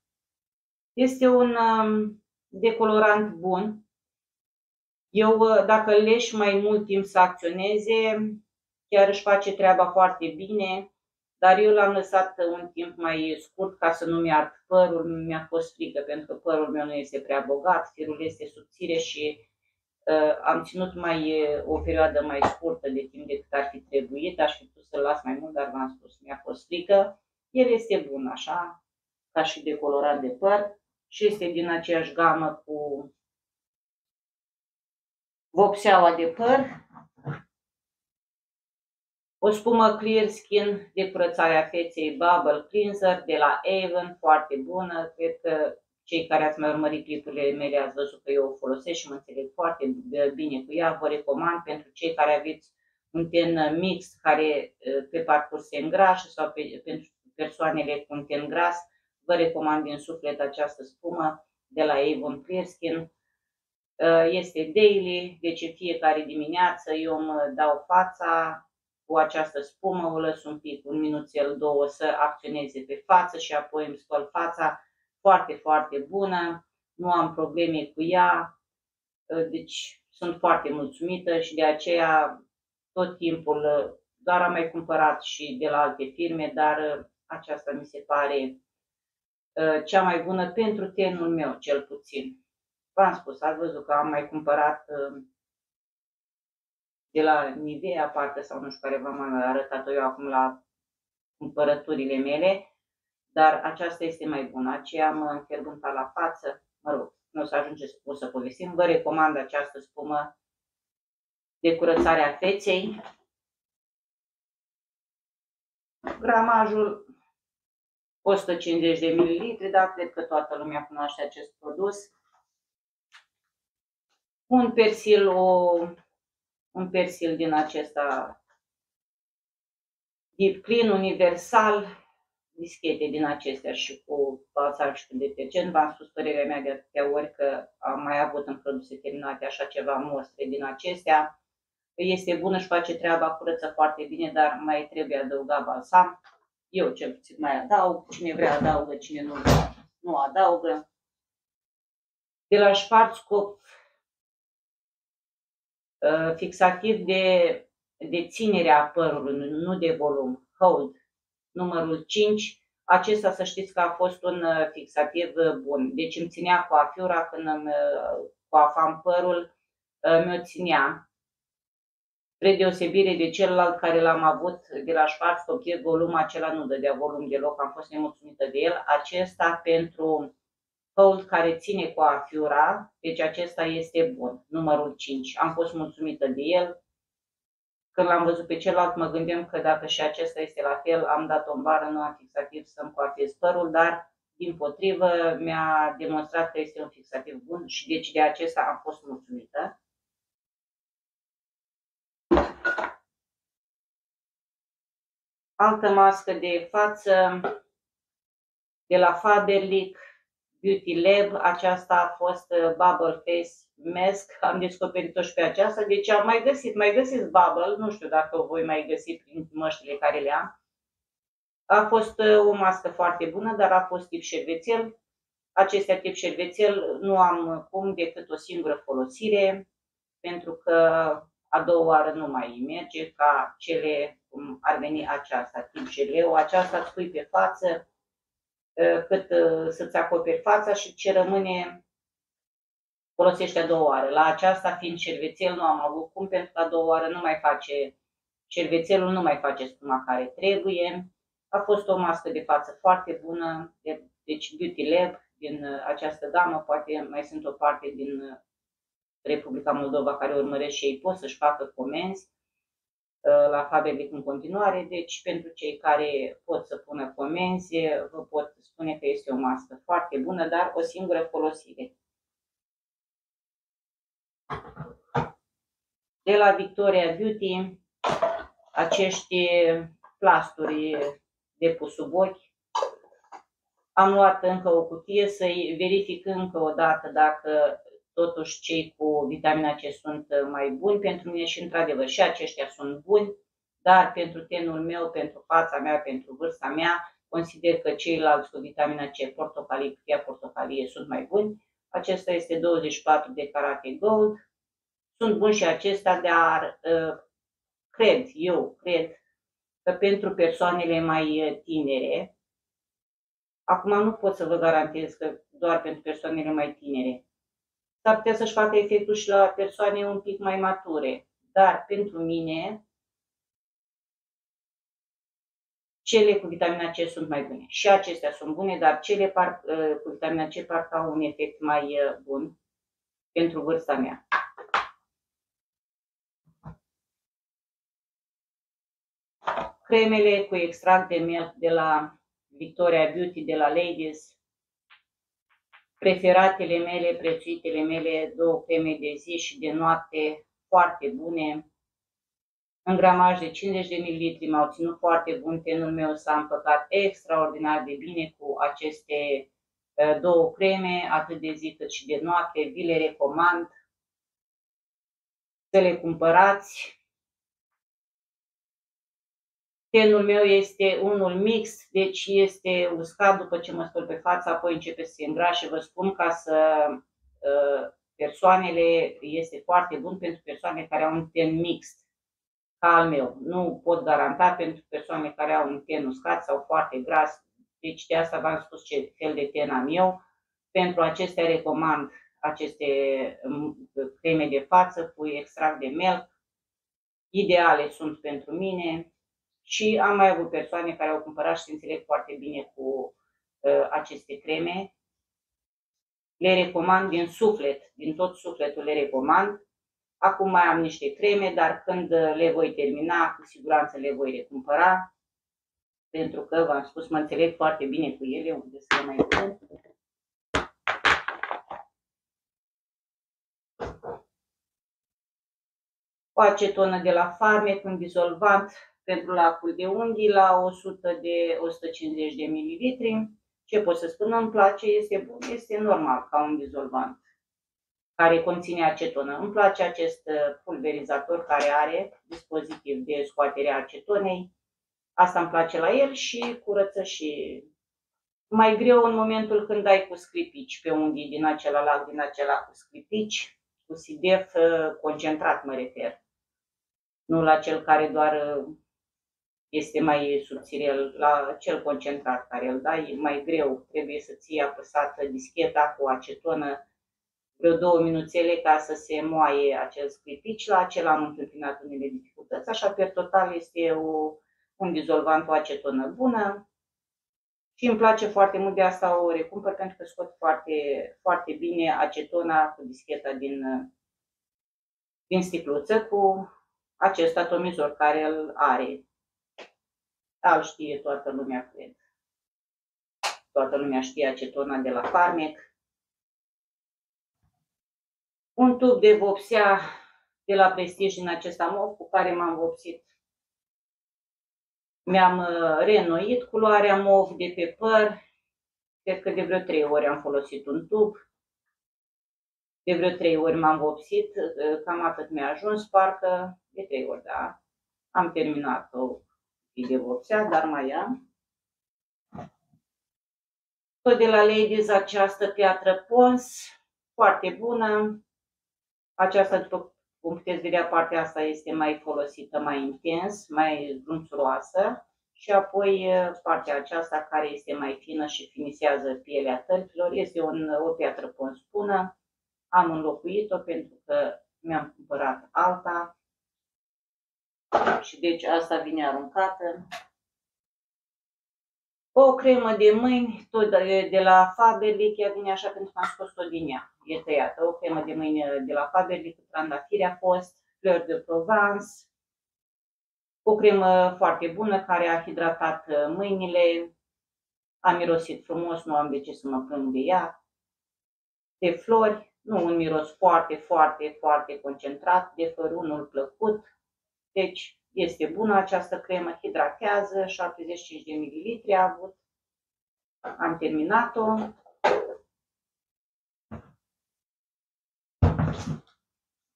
Este un um, decolorant bun. Eu, uh, dacă îl leși mai mult timp să acționeze, chiar își face treaba foarte bine, dar eu l-am lăsat un timp mai scurt ca să nu-mi ard părul, mi-a fost frică pentru că părul meu nu este prea bogat, firul este subțire și am ținut mai o perioadă mai scurtă de timp decât ar fi trebuit, aș fi putut să-l las mai mult, dar v-am spus, mi-a fost frică. El este bun așa, ca și decolorat de păr și este din aceeași gamă cu vopseaua de păr. O spumă Clear Skin de curățare a feței Bubble Cleanser de la Avon, foarte bună. Cred că cei care ați mai urmărit clipurile mele ați văzut că eu o folosesc și mă înțeleg foarte bine cu ea. Vă recomand pentru cei care aveți un ten mix care pe parcurs se îngrașă sau pe, pentru persoanele cu un ten gras, vă recomand din suflet această spumă de la Avon Clear Skin. Este daily, deci în fiecare dimineață eu mă dau fața cu această spumă, o lăs un pic, un minuțel, două să acționeze pe față și apoi îmi spăl fața foarte, foarte bună, nu am probleme cu ea, deci sunt foarte mulțumită și de aceea tot timpul, doar am mai cumpărat și de la alte firme, dar aceasta mi se pare cea mai bună pentru tenul meu, cel puțin. V-am spus, ați văzut că am mai cumpărat de la Nivea, parcă sau nu știu care v-am arătat-o eu acum la cumpărăturile mele, dar aceasta este mai bună. Aceea mă înfierbânta la față, mă rog, nu o să ajungeți o să povestim. Vă recomand această spumă de curățare a feței. Gramajul 150 de ml, dar cred că toată lumea cunoaște acest produs. Un persil, o, un persil din acesta Deep Clean Universal, dischete din acestea și cu balsam și cu detergent. V-am spus părerea mea de atâtea ori că am mai avut în produse terminate așa ceva mostre din acestea. Este bună și face treaba, curăță foarte bine, dar mai trebuie adăugat balsam. Eu cel puțin mai adaug, cine vrea adaugă, cine nu vrea nu adaugă. De la Schwarzkopf, uh, fixativ de, de ținere a părului, nu de volum, hold, numărul 5. Acesta să știți că a fost un uh, fixativ uh, bun. Deci îmi ținea coafiura când îmi coafam părul, mi-o ținea spre deosebire de celălalt care l-am avut de la Schwarzkopf, volumul acela nu dădea volum deloc, am fost nemulțumită de el. Acesta pentru hold care ține cu afiura, deci acesta este bun, numărul 5. Am fost mulțumită de el. Când l-am văzut pe celălalt, mă gândeam că dacă și acesta este la fel, am dat o bară, nu am fixativ să-mi coafez părul, dar din potrivă mi-a demonstrat că este un fixativ bun și deci de acesta am fost mulțumită. altă mască de față de la Faberlic Beauty Lab. Aceasta a fost uh, Bubble Face Mask. Am descoperit-o și pe aceasta. Deci am mai găsit, mai găsit Bubble. Nu știu dacă o voi mai găsi prin măștile care le am. A fost uh, o mască foarte bună, dar a fost tip șervețel. Acestea tip șervețel nu am cum decât o singură folosire, pentru că a doua oară nu mai merge ca cele cum ar veni aceasta, tip geleu, aceasta îți pui pe față ă, cât ă, să-ți acoperi fața și ce rămâne folosește a doua oară. La aceasta, fiind șervețel, nu am avut cum, pentru că a doua oară nu mai face, șervețelul nu mai face spuma care trebuie. A fost o mască de față foarte bună, deci Beauty Lab din această gamă, poate mai sunt o parte din Republica Moldova care urmăresc și ei pot să-și facă comenzi uh, la Faberlic în continuare, deci pentru cei care pot să pună comenzi, vă pot spune că este o mască foarte bună, dar o singură folosire. De la Victoria Beauty, acești plasturi de pus sub ochi, am luat încă o cutie să-i verific încă o dată dacă totuși cei cu vitamina C sunt uh, mai buni pentru mine și într-adevăr și aceștia sunt buni, dar pentru tenul meu, pentru fața mea, pentru vârsta mea, consider că ceilalți cu vitamina C, portocalii, cutia portocalie sunt mai buni. Acesta este 24 de carate gold. Sunt buni și acestea, dar uh, cred, eu cred că pentru persoanele mai uh, tinere, acum nu pot să vă garantez că doar pentru persoanele mai tinere, s-ar putea să-și facă efectul și la persoane un pic mai mature. Dar pentru mine, cele cu vitamina C sunt mai bune. Și acestea sunt bune, dar cele par, uh, cu vitamina C parcă au un efect mai uh, bun pentru vârsta mea. Cremele cu extract de milk de la Victoria Beauty, de la Ladies. Preferatele mele, prețuitele mele, două creme de zi și de noapte, foarte bune. În gramaj de 50 de ml m-au ținut foarte bun, tenul meu s-a împăcat extraordinar de bine cu aceste uh, două creme, atât de zi cât și de noapte, vi le recomand să le cumpărați. Tenul meu este unul mix, deci este uscat după ce mă spăl pe față, apoi începe să se îngrașe. Vă spun ca să uh, persoanele, este foarte bun pentru persoane care au un ten mixt, ca al meu. Nu pot garanta pentru persoane care au un ten uscat sau foarte gras, deci de asta v-am spus ce fel de ten am eu. Pentru acestea recomand aceste um, creme de față cu extract de melc. Ideale sunt pentru mine și am mai avut persoane care au cumpărat și se înțeleg foarte bine cu uh, aceste creme. Le recomand din suflet, din tot sufletul le recomand. Acum mai am niște creme, dar când le voi termina, cu siguranță le voi recumpăra. Pentru că, v-am spus, mă înțeleg foarte bine cu ele, unde să le mai pun. O acetonă de la Farmec, un dizolvant pentru lacul de unghii la 100 de 150 de ml. Ce pot să spun? Îmi place, este bun, este normal ca un dizolvant care conține acetonă. Îmi place acest uh, pulverizator care are dispozitiv de scoatere a acetonei. Asta îmi place la el și curăță și mai greu în momentul când ai cu scripici pe unghii din acela lac, din acela cu scripici, cu sidef uh, concentrat mă refer. Nu la cel care doar uh, este mai subțire la cel concentrat care îl dai, mai greu, trebuie să ții apăsată discheta cu acetonă vreo două minuțele ca să se moaie acel scripici, la acela am întâmpinat unele dificultăți, așa pe total este o, un dizolvant cu acetonă bună. Și îmi place foarte mult de asta o recumpăr pentru că scot foarte, foarte bine acetona cu discheta din, din sticluță cu acest atomizor care îl are al știe toată lumea, cred. Toată lumea știe acetona de la Farmec. Un tub de vopsea de la Prestige în acest amov cu care m-am vopsit. Mi-am uh, reînnoit culoarea mov de pe păr. Cred că de vreo trei ori am folosit un tub. De vreo trei ori m-am vopsit, uh, cam atât mi-a ajuns, parcă de trei ori, da. Am terminat-o de vopsea, dar mai am. Tot de la Ladies această piatră pons, foarte bună. Aceasta, după cum puteți vedea, partea asta este mai folosită, mai intens, mai grunțuroasă. Și apoi partea aceasta care este mai fină și finisează pielea tălpilor. Este un, o piatră pons bună. Am înlocuit-o pentru că mi-am cumpărat alta și deci asta vine aruncată. O cremă de mâini, tot de, de la Faberlic, ea vine așa pentru că am scos tot din ea. E tăiată. O cremă de mâini de la Faberlic cu trandafiri a fost, Fleur de Provence. O cremă foarte bună care a hidratat mâinile. A mirosit frumos, nu am de ce să mă plâng de ea. De flori, nu un miros foarte, foarte, foarte concentrat, de flori unul plăcut deci este bună această cremă, hidratează, 75 de ml a avut. Am terminat-o.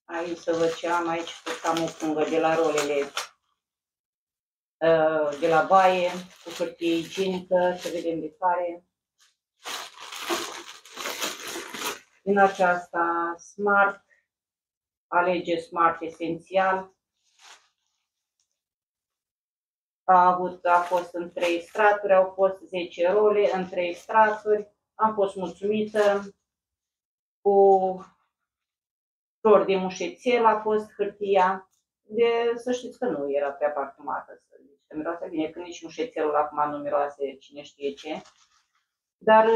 Aici să văd ce am aici, că am o pungă de la rolele uh, de la baie, cu hârtie igienică, să vedem de care. Din aceasta Smart, alege Smart Esențial, a, avut, a fost în trei straturi, au fost 10 role în trei straturi. Am fost mulțumită cu flori de mușețel a fost hârtia. De, să știți că nu era prea parfumată, să zic. Că miroase bine, că nici mușețelul acum nu miroase cine știe ce. Dar,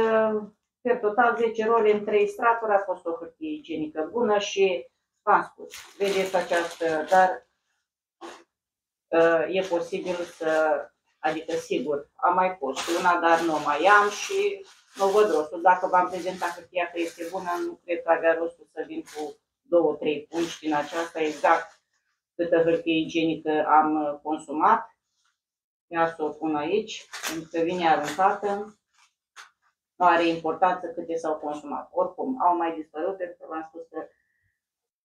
pe total, 10 role în 3 straturi a fost o hârtie igienică bună și v-am spus, vedeți această, dar uh, e posibil să, adică sigur, am mai pus una, dar nu mai am și nu văd rostul. Dacă v-am prezentat hârtia că este bună, nu cred că avea rostul să vin cu două, trei pungi din aceasta, exact câtă hârtie igienică am consumat. Ia să o pun aici, pentru că vine aruncată. Nu are importanță câte s-au consumat. Oricum, au mai dispărut pentru că v-am spus că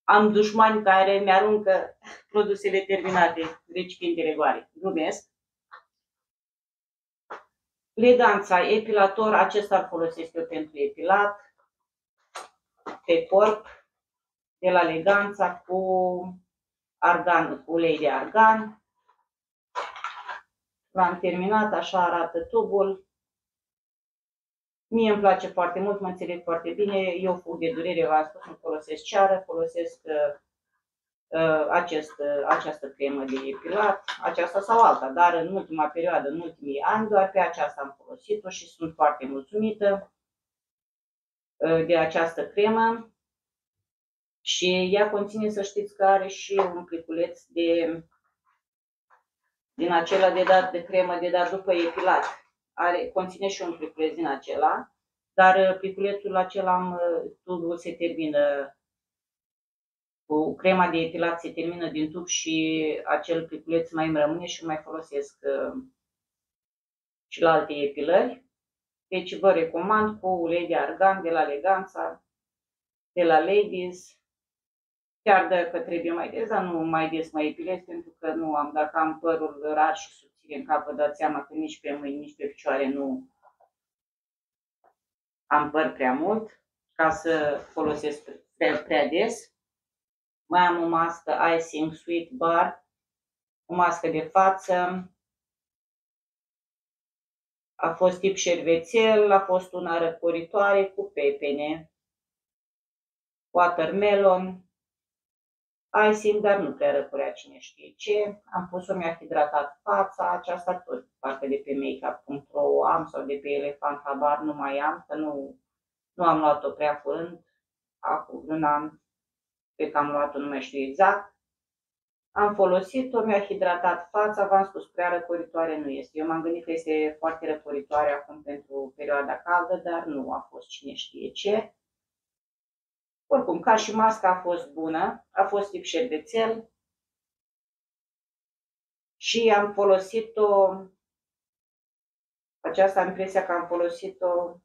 am dușmani care mi-aruncă produsele terminate, recipientele goale. Glumesc. Leganța, epilator, acesta îl folosesc eu pentru epilat, pe corp, de la leganța cu argan, cu ulei de argan. L-am terminat, așa arată tubul. Mie îmi place foarte mult, mă înțeleg foarte bine. Eu fug de durere, v-am spus, nu folosesc ceară, folosesc uh, uh, acest, uh, această cremă de epilat, aceasta sau alta, dar în ultima perioadă, în ultimii ani, doar pe aceasta am folosit-o și sunt foarte mulțumită uh, de această cremă. Și ea conține, să știți că are și un pliculeț de, din acela de dat de cremă de dat după epilat. Are, conține și un pliculeț din acela, dar uh, pliculețul acela am, uh, tubul se termină cu crema de epilat se termină din tub și acel pliculeț mai îmi rămâne și mai folosesc uh, și la alte epilări. Deci vă recomand cu ulei de argan de la Leganța, de la Ladies, chiar dacă trebuie mai des, dar nu mai des mai epilez, pentru că nu am, dacă am părul rar și subțire în cap, vă dați seama că nici pe mâini, nici pe picioare nu am păr prea mult, ca să folosesc prea, prea des. Mai am o mască Icing Sweet Bar, o mască de față, a fost tip șervețel, a fost una răcoritoare cu pepene, watermelon, icing, dar nu prea răcurea cine știe ce. Am pus-o, mi-a hidratat fața, aceasta tot, parcă de pe makeup.ro am sau de pe Elefant Habar, nu mai am, că nu, nu am luat-o prea curând, acum un an, pe că am luat-o, nu mai știu exact. Am folosit-o, mi-a hidratat fața, v-am spus, prea răcoritoare nu este. Eu m-am gândit că este foarte răcoritoare acum pentru perioada caldă, dar nu a fost cine știe ce. Oricum, ca și masca a fost bună, a fost tip șervețel și am folosit-o, aceasta am impresia că am folosit-o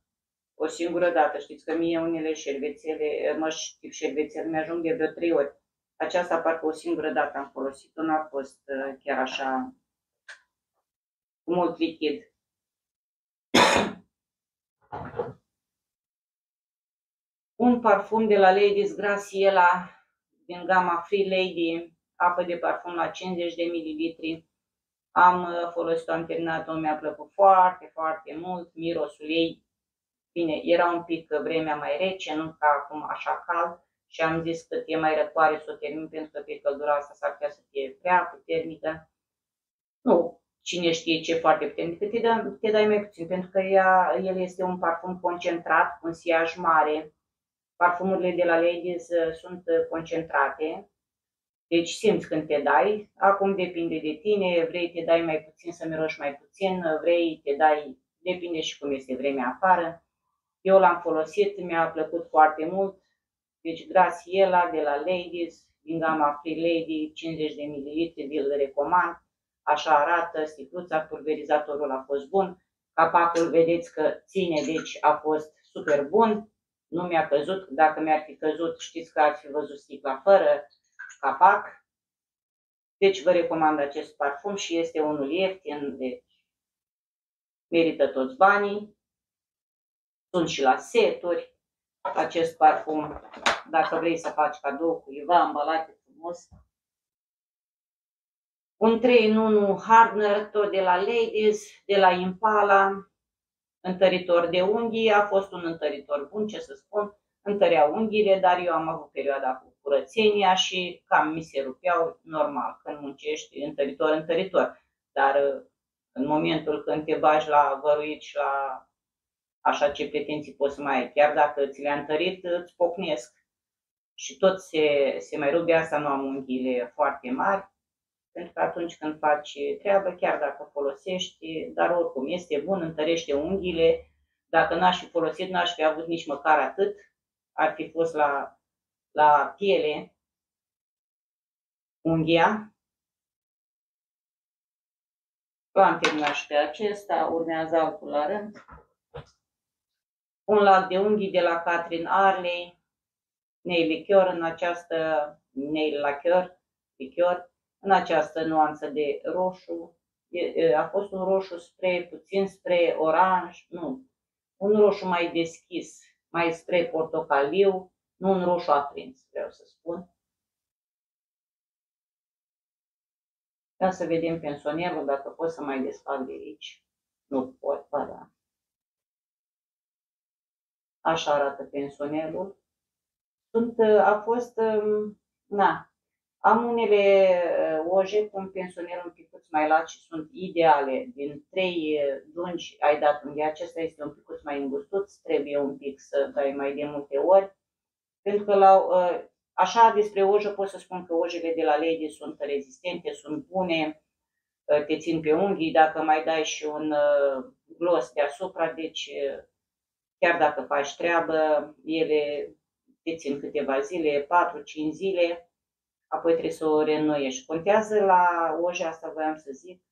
o singură dată. Știți că mie unele șervețele, măși tip șervețel mi-ajung de vreo trei ori. Aceasta parcă o singură dată am folosit-o, nu a fost uh, chiar așa cu mult lichid. Un parfum de la Ladies Graciela din gama Free Lady, apă de parfum la 50 de ml. Am uh, folosit-o, am terminat-o, mi-a plăcut foarte, foarte mult, mirosul ei. Bine, era un pic vremea mai rece, nu ca acum așa cald și am zis că e mai răcoare să o termin pentru că pe căldura asta s-ar putea să fie prea puternică. Nu, cine știe ce foarte puternică, te, dă, te dai mai puțin pentru că ea, el este un parfum concentrat, un siaj mare, Parfumurile de la Ladies uh, sunt uh, concentrate, deci simți când te dai. Acum depinde de tine, vrei te dai mai puțin să miroși mai puțin, vrei te dai, depinde și cum este vremea afară. Eu l-am folosit, mi-a plăcut foarte mult. Deci Graciela de la Ladies, din gama Free Lady, 50 de ml, vi-l recomand. Așa arată, sticluța, pulverizatorul a fost bun. Capacul vedeți că ține, deci a fost super bun nu mi-a căzut, dacă mi-ar fi căzut, știți că ați fi văzut sticla fără capac. Deci vă recomand acest parfum și este unul ieftin, deci merită toți banii. Sunt și la seturi acest parfum, dacă vrei să faci cadou cuiva, ambalate frumos. Un 3 în 1 hardener, tot de la Ladies, de la Impala, întăritor de unghii, a fost un întăritor bun, ce să spun, întărea unghiile, dar eu am avut perioada cu curățenia și cam mi se rupeau normal când muncești întăritor, întăritor. Dar în momentul când te bagi la văruit și la așa ce pretenții poți să mai ai, chiar dacă ți le-a întărit, îți pocnesc. Și tot se, se mai rupe, asta nu am unghiile foarte mari, pentru că atunci când faci treabă, chiar dacă folosești, dar oricum este bun, întărește unghiile. Dacă n-aș fi folosit, n-aș fi avut nici măcar atât, ar fi fost la, la piele unghia. L-am terminat și pe acesta, urmează altul la rând. Un lac de unghii de la Catherine Arley, nail lichior în această nail lacquer, lichior, în această nuanță de roșu. A fost un roșu spre, puțin spre oranj, nu, un roșu mai deschis, mai spre portocaliu, nu un roșu aprins, vreau să spun. Ia să vedem pensionierul, dacă pot să mai desfac de aici. Nu pot, ba da. Așa arată pensionierul. Sunt, a fost, um, na, am unele uh, oje cu un pensioner un pic mai lat și sunt ideale. Din trei uh, dungi ai dat unde acesta este un pic mai îngustot, trebuie un pic să dai mai de multe ori. Pentru că la, uh, așa despre ojă pot să spun că ojele de la Lady sunt rezistente, sunt bune, te țin pe unghii, dacă mai dai și un gloss deasupra, deci chiar dacă faci treabă, ele te țin câteva zile, 4-5 zile, apoi trebuie să o reînnoiești. Contează la oja asta, voiam să zic,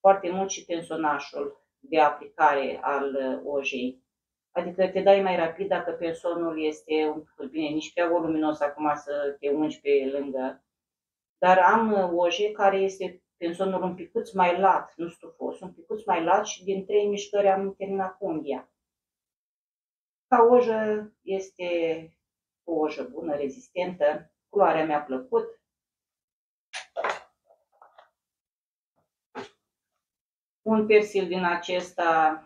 foarte mult și pensonașul de aplicare al uh, ojei. Adică te dai mai rapid dacă pensonul este un pic bine, nici prea voluminos acum să te ungi pe lângă. Dar am uh, oje care este pensonul un picuț mai lat, nu stufos, un picuț mai lat și din trei mișcări am terminat cu unghia. Ca ojă este o ojă bună, rezistentă, culoarea mi-a plăcut, un persil din acesta,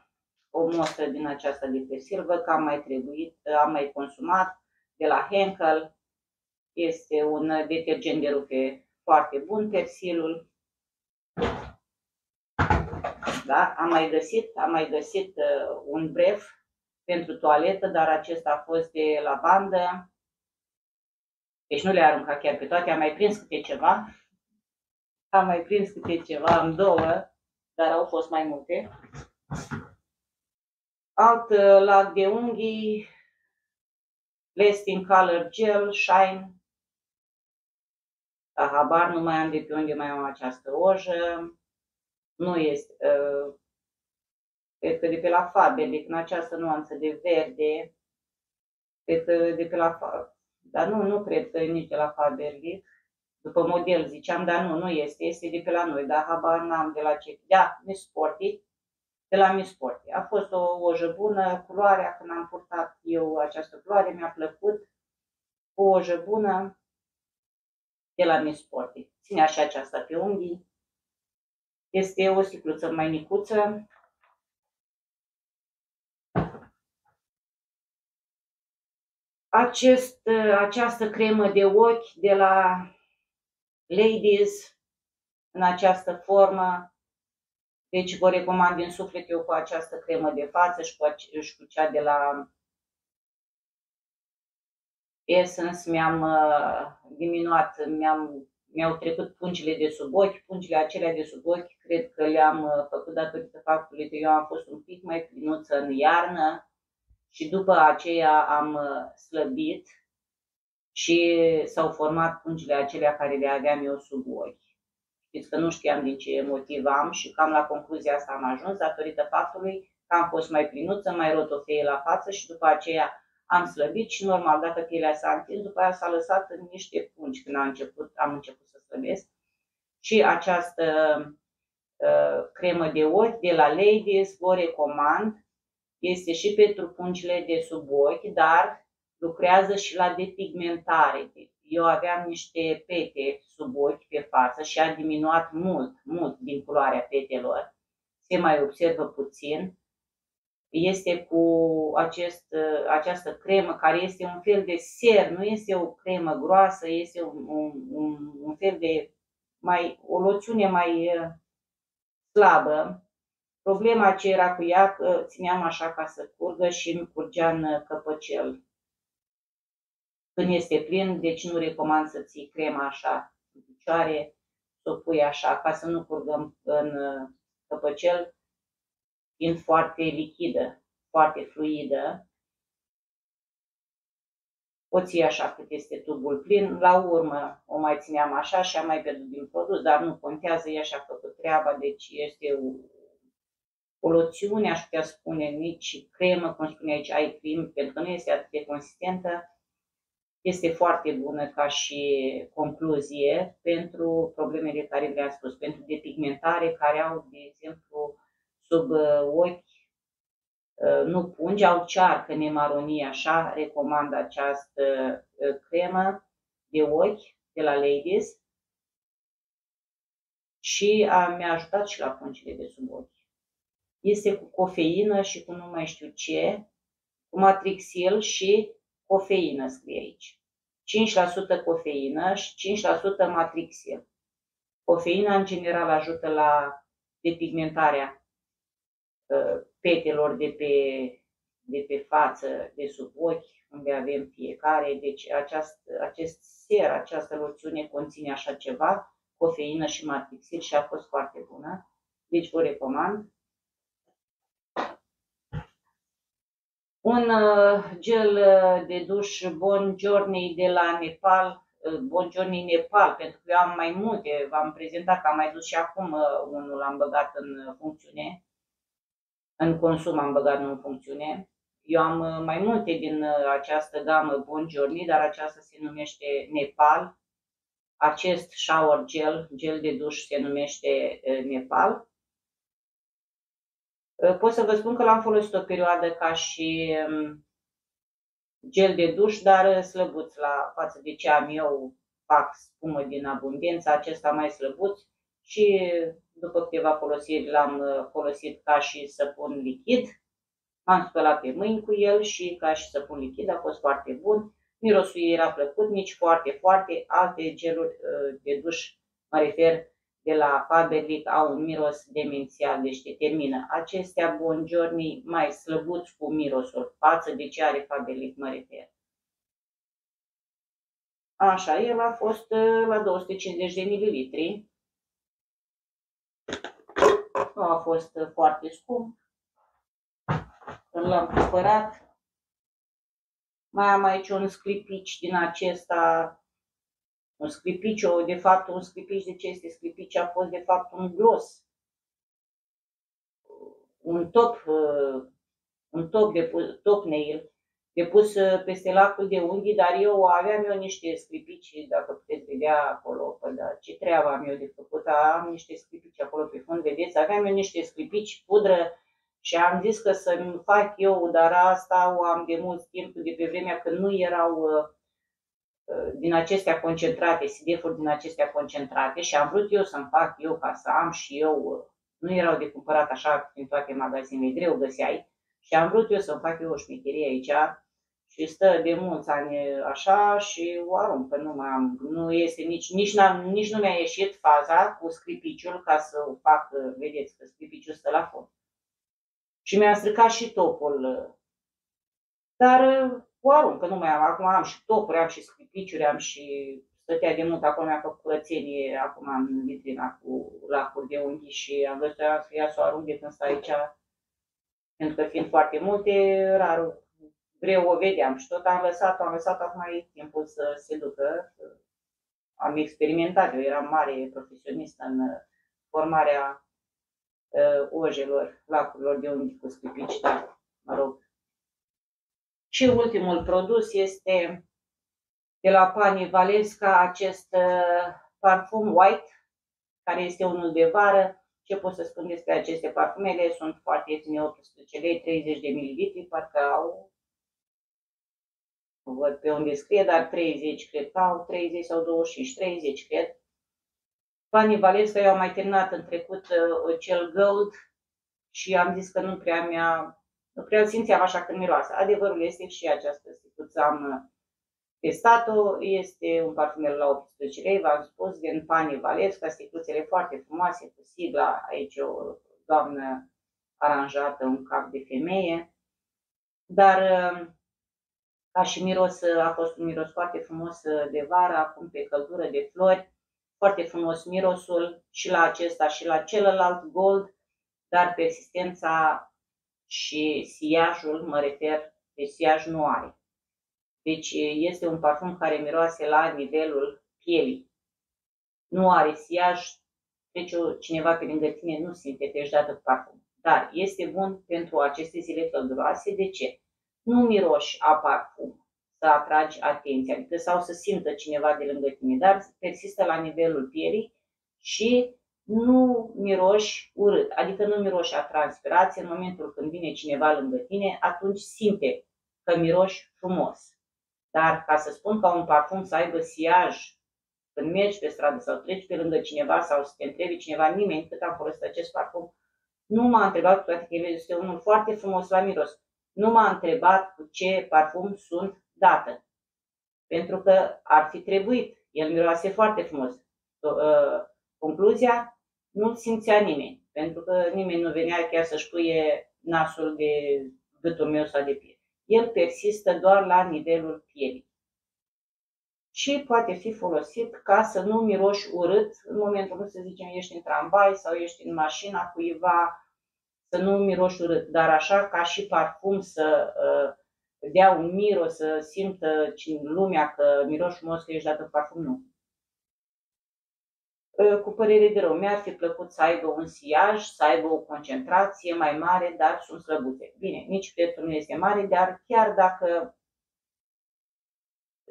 o mostră din aceasta de persil, văd că am mai trebuit, am mai consumat de la Henkel. Este un detergent de rufe foarte bun, persilul. Da? Am mai găsit, am mai găsit uh, un bref pentru toaletă, dar acesta a fost de lavandă. Deci nu le arunca chiar pe toate, am mai prins câte ceva. Am mai prins câte ceva, am două dar au fost mai multe. Alt uh, lac de unghii, Lasting Color Gel, Shine. La habar nu mai am de pe unde mai am această ojă. Nu este, uh, cred că de pe la Faberlic, în această nuanță de verde. Cred că de pe la dar nu, nu cred că nici de la Faberlic după model ziceam, dar nu, nu este, este de pe la noi, dar habar n-am de la ce. Da, Miss Sporty, de la Miss Sporty. A fost o ojă bună, culoarea, când am purtat eu această culoare, mi-a plăcut, o ojă bună de la Miss Sporty. Ține așa aceasta pe unghii. Este o sticluță mai micuță. Acest, această cremă de ochi de la ladies în această formă. Deci vă recomand din suflet eu cu această cremă de față și cu, și cu cea de la Essence mi-am uh, diminuat, mi-am, mi-au trecut pungile de sub ochi, pungile acelea de sub ochi, cred că le-am uh, făcut datorită faptului că eu am fost un pic mai plinuță în iarnă și după aceea am uh, slăbit și s-au format pungile acelea care le aveam eu sub ochi. Știți că nu știam din ce motiv am și cam la concluzia asta am ajuns datorită faptului că am fost mai plinuță, mai rotofeie la față și după aceea am slăbit și normal, dacă pielea s-a întins, după aia s-a lăsat în niște pungi când am început, am început să slăbesc. Și această uh, cremă de ochi de la Ladies vă recomand. Este și pentru pungile de sub ochi, dar lucrează și la depigmentare. Eu aveam niște pete sub ochi pe față și a diminuat mult, mult din culoarea petelor. Se mai observă puțin. Este cu acest, această cremă care este un fel de ser, nu este o cremă groasă, este un, un, un fel de mai, o loțiune mai uh, slabă. Problema ce era cu ea, că țineam așa ca să curgă și îmi curgea în căpăcel când este plin, deci nu recomand să ții crema așa în picioare, să o pui așa, ca să nu curgăm în căpăcel, fiind foarte lichidă, foarte fluidă. O ții așa cât este tubul plin, la urmă o mai țineam așa și am mai pierdut din produs, dar nu contează, e așa făcut treaba, deci este o, o loțiune, aș putea spune, nici cremă, cum spune aici, ai cream, pentru că nu este atât de consistentă, este foarte bună ca și concluzie pentru problemele care le-am spus, pentru depigmentare care au, de exemplu, sub uh, ochi, uh, nu pungi, au cearcă nemaronie, așa, recomand această uh, cremă de ochi de la Ladies și a, mi-a ajutat și la pungile de sub ochi. Este cu cofeină și cu nu mai știu ce, cu matrixil și cofeină scrie aici. 5% cofeină și 5% matrixil. Cofeina în general ajută la depigmentarea uh, petelor de pe, de pe față, de sub ochi, unde avem fiecare. Deci aceast, acest ser, această loțiune conține așa ceva, cofeină și matrixil și a fost foarte bună. Deci vă recomand. Un uh, gel uh, de duș Bon Journey de la Nepal, uh, Bon Journey Nepal, pentru că eu am mai multe, v-am prezentat că am mai dus și acum unul l-am băgat în funcțiune, în consum am băgat în funcțiune. Eu am mai multe din această gamă Bon Journey, dar aceasta se numește Nepal. Acest shower gel, gel de duș se numește Nepal. Uh, pot să vă spun că l-am folosit o perioadă ca și um, gel de duș, dar uh, slăbuț la față de ce am eu, fac spumă din abundență, acesta mai slăbuț și după câteva folosiri l-am uh, folosit ca și săpun lichid. M-am spălat pe mâini cu el și ca și săpun lichid a fost foarte bun. Mirosul era plăcut, nici foarte, foarte. Alte geluri de duș, mă refer de la Faberlic au un miros demențial, deci te termină. Acestea Bongiorni mai slăbuți cu mirosul față de ce are Faberlic, mă refer. Așa, el a fost uh, la 250 de mililitri. Nu a fost uh, foarte scump. L-am cumpărat. Mai am aici un sclipici din acesta un scripiciu, de fapt, un scripici, de ce este scripici? A fost, de fapt, un glos. Un top, uh, un top, de, top nail depus uh, peste lacul de unghii, dar eu aveam eu niște scripici, dacă puteți vedea acolo, pă, da, ce treabă am eu de făcut, am niște scripici acolo pe fund, vedeți, aveam eu niște scripici, pudră și am zis că să-mi fac eu, dar asta o am de mult timp, de pe vremea când nu erau uh, din acestea concentrate, CD-uri din acestea concentrate și am vrut eu să-mi fac eu ca să am și eu, nu erau de cumpărat așa prin toate magazinele, greu găseai și am vrut eu să-mi fac eu o șmecherie aici și stă de mulți ani așa și o arunc, că nu mai am, nu este nici, nici, nici nu mi-a ieșit faza cu scripiciul ca să o fac, vedeți că scripiciul stă la fond. Și mi-a stricat și topul. Dar o arunc, că nu mai am, acum am și topuri, am și scripiciuri, am și stătea de mult, acolo mi-a făcut curățenie, acum am în vitrina cu lacuri de unghi și am văzut să ia să o arunc de când stă aici, pentru că fiind foarte multe, rar, greu o vedeam și tot am lăsat am lăsat acum e timpul să se ducă. Am experimentat, eu eram mare profesionist în formarea uh, ojelor, lacurilor de unghi cu scripici, dar, mă rog, și ultimul produs este de la Pani Valesca, acest uh, parfum white, care este unul de vară. Ce pot să spun despre aceste parfumele? Sunt foarte ieftine, 18 lei, 30 de ml, parcă au, nu văd pe unde scrie, dar 30 cred că au, 30 sau 25, 30 cred. Pani Valesca, eu am mai terminat în trecut uh, cel Gold și am zis că nu prea mi-a nu prea simțeam așa când miroase. Adevărul este și această sticluță am uh, testat-o, este un parfumel la 18 lei, v-am spus, din Pani Valesca, sticluțele foarte frumoase, cu sigla, aici o doamnă aranjată, un cap de femeie, dar uh, ca și miros, a fost un miros foarte frumos uh, de vară, acum pe căldură de flori, foarte frumos mirosul și la acesta și la celălalt gold, dar persistența și siajul, mă refer, de siaj nu are. Deci este un parfum care miroase la nivelul pielii. Nu are siaj, deci cineva pe lângă tine nu simte că ești dată parfum. Dar este bun pentru aceste zile călduroase. De ce? Nu miroși a parfum să atragi atenția, adică sau să simtă cineva de lângă tine, dar persistă la nivelul pielii și nu miroși urât, adică nu miroși a transpirație în momentul când vine cineva lângă tine, atunci simte că miroși frumos. Dar ca să spun ca un parfum să aibă siaj când mergi pe stradă sau treci pe lângă cineva sau să te întrebi cineva, nimeni cât am folosit acest parfum, nu m-a întrebat, cu toate că este unul foarte frumos la miros, nu m-a întrebat cu ce parfum sunt dată. Pentru că ar fi trebuit, el miroase foarte frumos. Uh, concluzia, nu simțea nimeni, pentru că nimeni nu venea chiar să-și puie nasul de gâtul meu sau de piele. El persistă doar la nivelul pielii. Și poate fi folosit ca să nu miroși urât în momentul în să zicem ești în tramvai sau ești în mașina cuiva, să nu miroși urât, dar așa ca și parfum să uh, dea un miros, să simtă lumea că miroși frumos că ești dată parfum, nu. Ă, cu părere de rău, mi-ar fi plăcut să aibă un siaj, să aibă o concentrație mai mare, dar sunt slăbute. Bine, nici prețul nu este mare, dar chiar dacă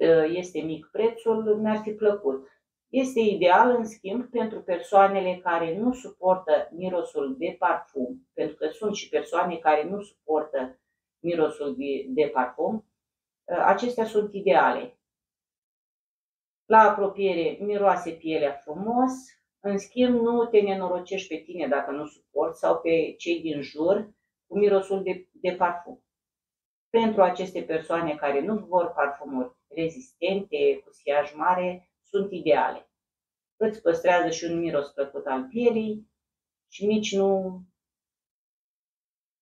ă, este mic prețul, mi-ar fi plăcut. Este ideal, în schimb, pentru persoanele care nu suportă mirosul de parfum, pentru că sunt și persoane care nu suportă mirosul de, de parfum, ă, acestea sunt ideale. La apropiere miroase pielea frumos, în schimb nu te nenorocești pe tine dacă nu suporți sau pe cei din jur cu mirosul de, de parfum. Pentru aceste persoane care nu vor parfumuri rezistente, cu siaj mare, sunt ideale. Îți păstrează și un miros plăcut al pielii și nici nu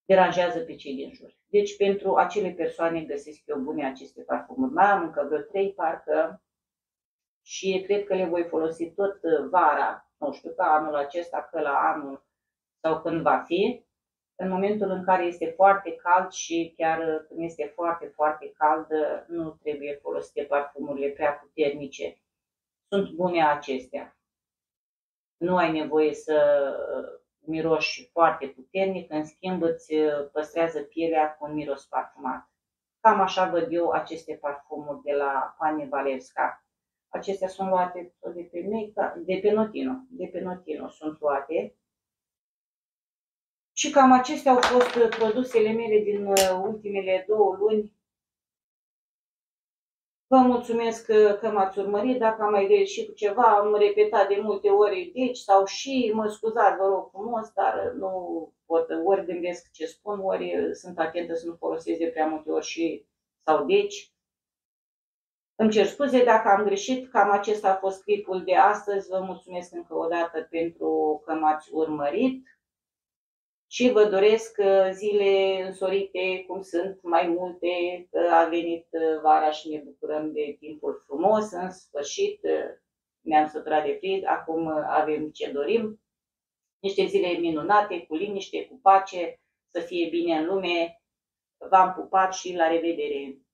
deranjează pe cei din jur. Deci pentru acele persoane găsesc eu bune aceste parfumuri. Mai am încă vreo trei parcă și cred că le voi folosi tot uh, vara, nu știu, ca anul acesta, că la anul sau când va fi, în momentul în care este foarte cald și chiar uh, când este foarte, foarte cald, uh, nu trebuie folosite parfumurile prea puternice. Sunt bune acestea. Nu ai nevoie să miroși foarte puternic, în schimb îți păstrează pielea cu un miros parfumat. Cam așa văd eu aceste parfumuri de la Pane Valevska. Acestea sunt luate de pe, Meca, de pe Notino. De pe Notino sunt luate. Și cam acestea au fost produsele mele din uh, ultimele două luni. Vă mulțumesc că, că m-ați urmărit. Dacă am mai greșit cu ceva, am repetat de multe ori deci sau și, mă scuzați, vă rog frumos, dar nu pot, ori gândesc ce spun, ori sunt atentă să nu folosesc de prea multe ori și sau deci. Îmi cer scuze dacă am greșit, cam acesta a fost clipul de astăzi. Vă mulțumesc încă o dată pentru că m-ați urmărit și vă doresc uh, zile însorite, cum sunt mai multe, că a venit uh, vara și ne bucurăm de timpul frumos, în sfârșit uh, ne-am săturat de frig, acum avem ce dorim. Niște zile minunate, cu liniște, cu pace, să fie bine în lume. V-am pupat și la revedere!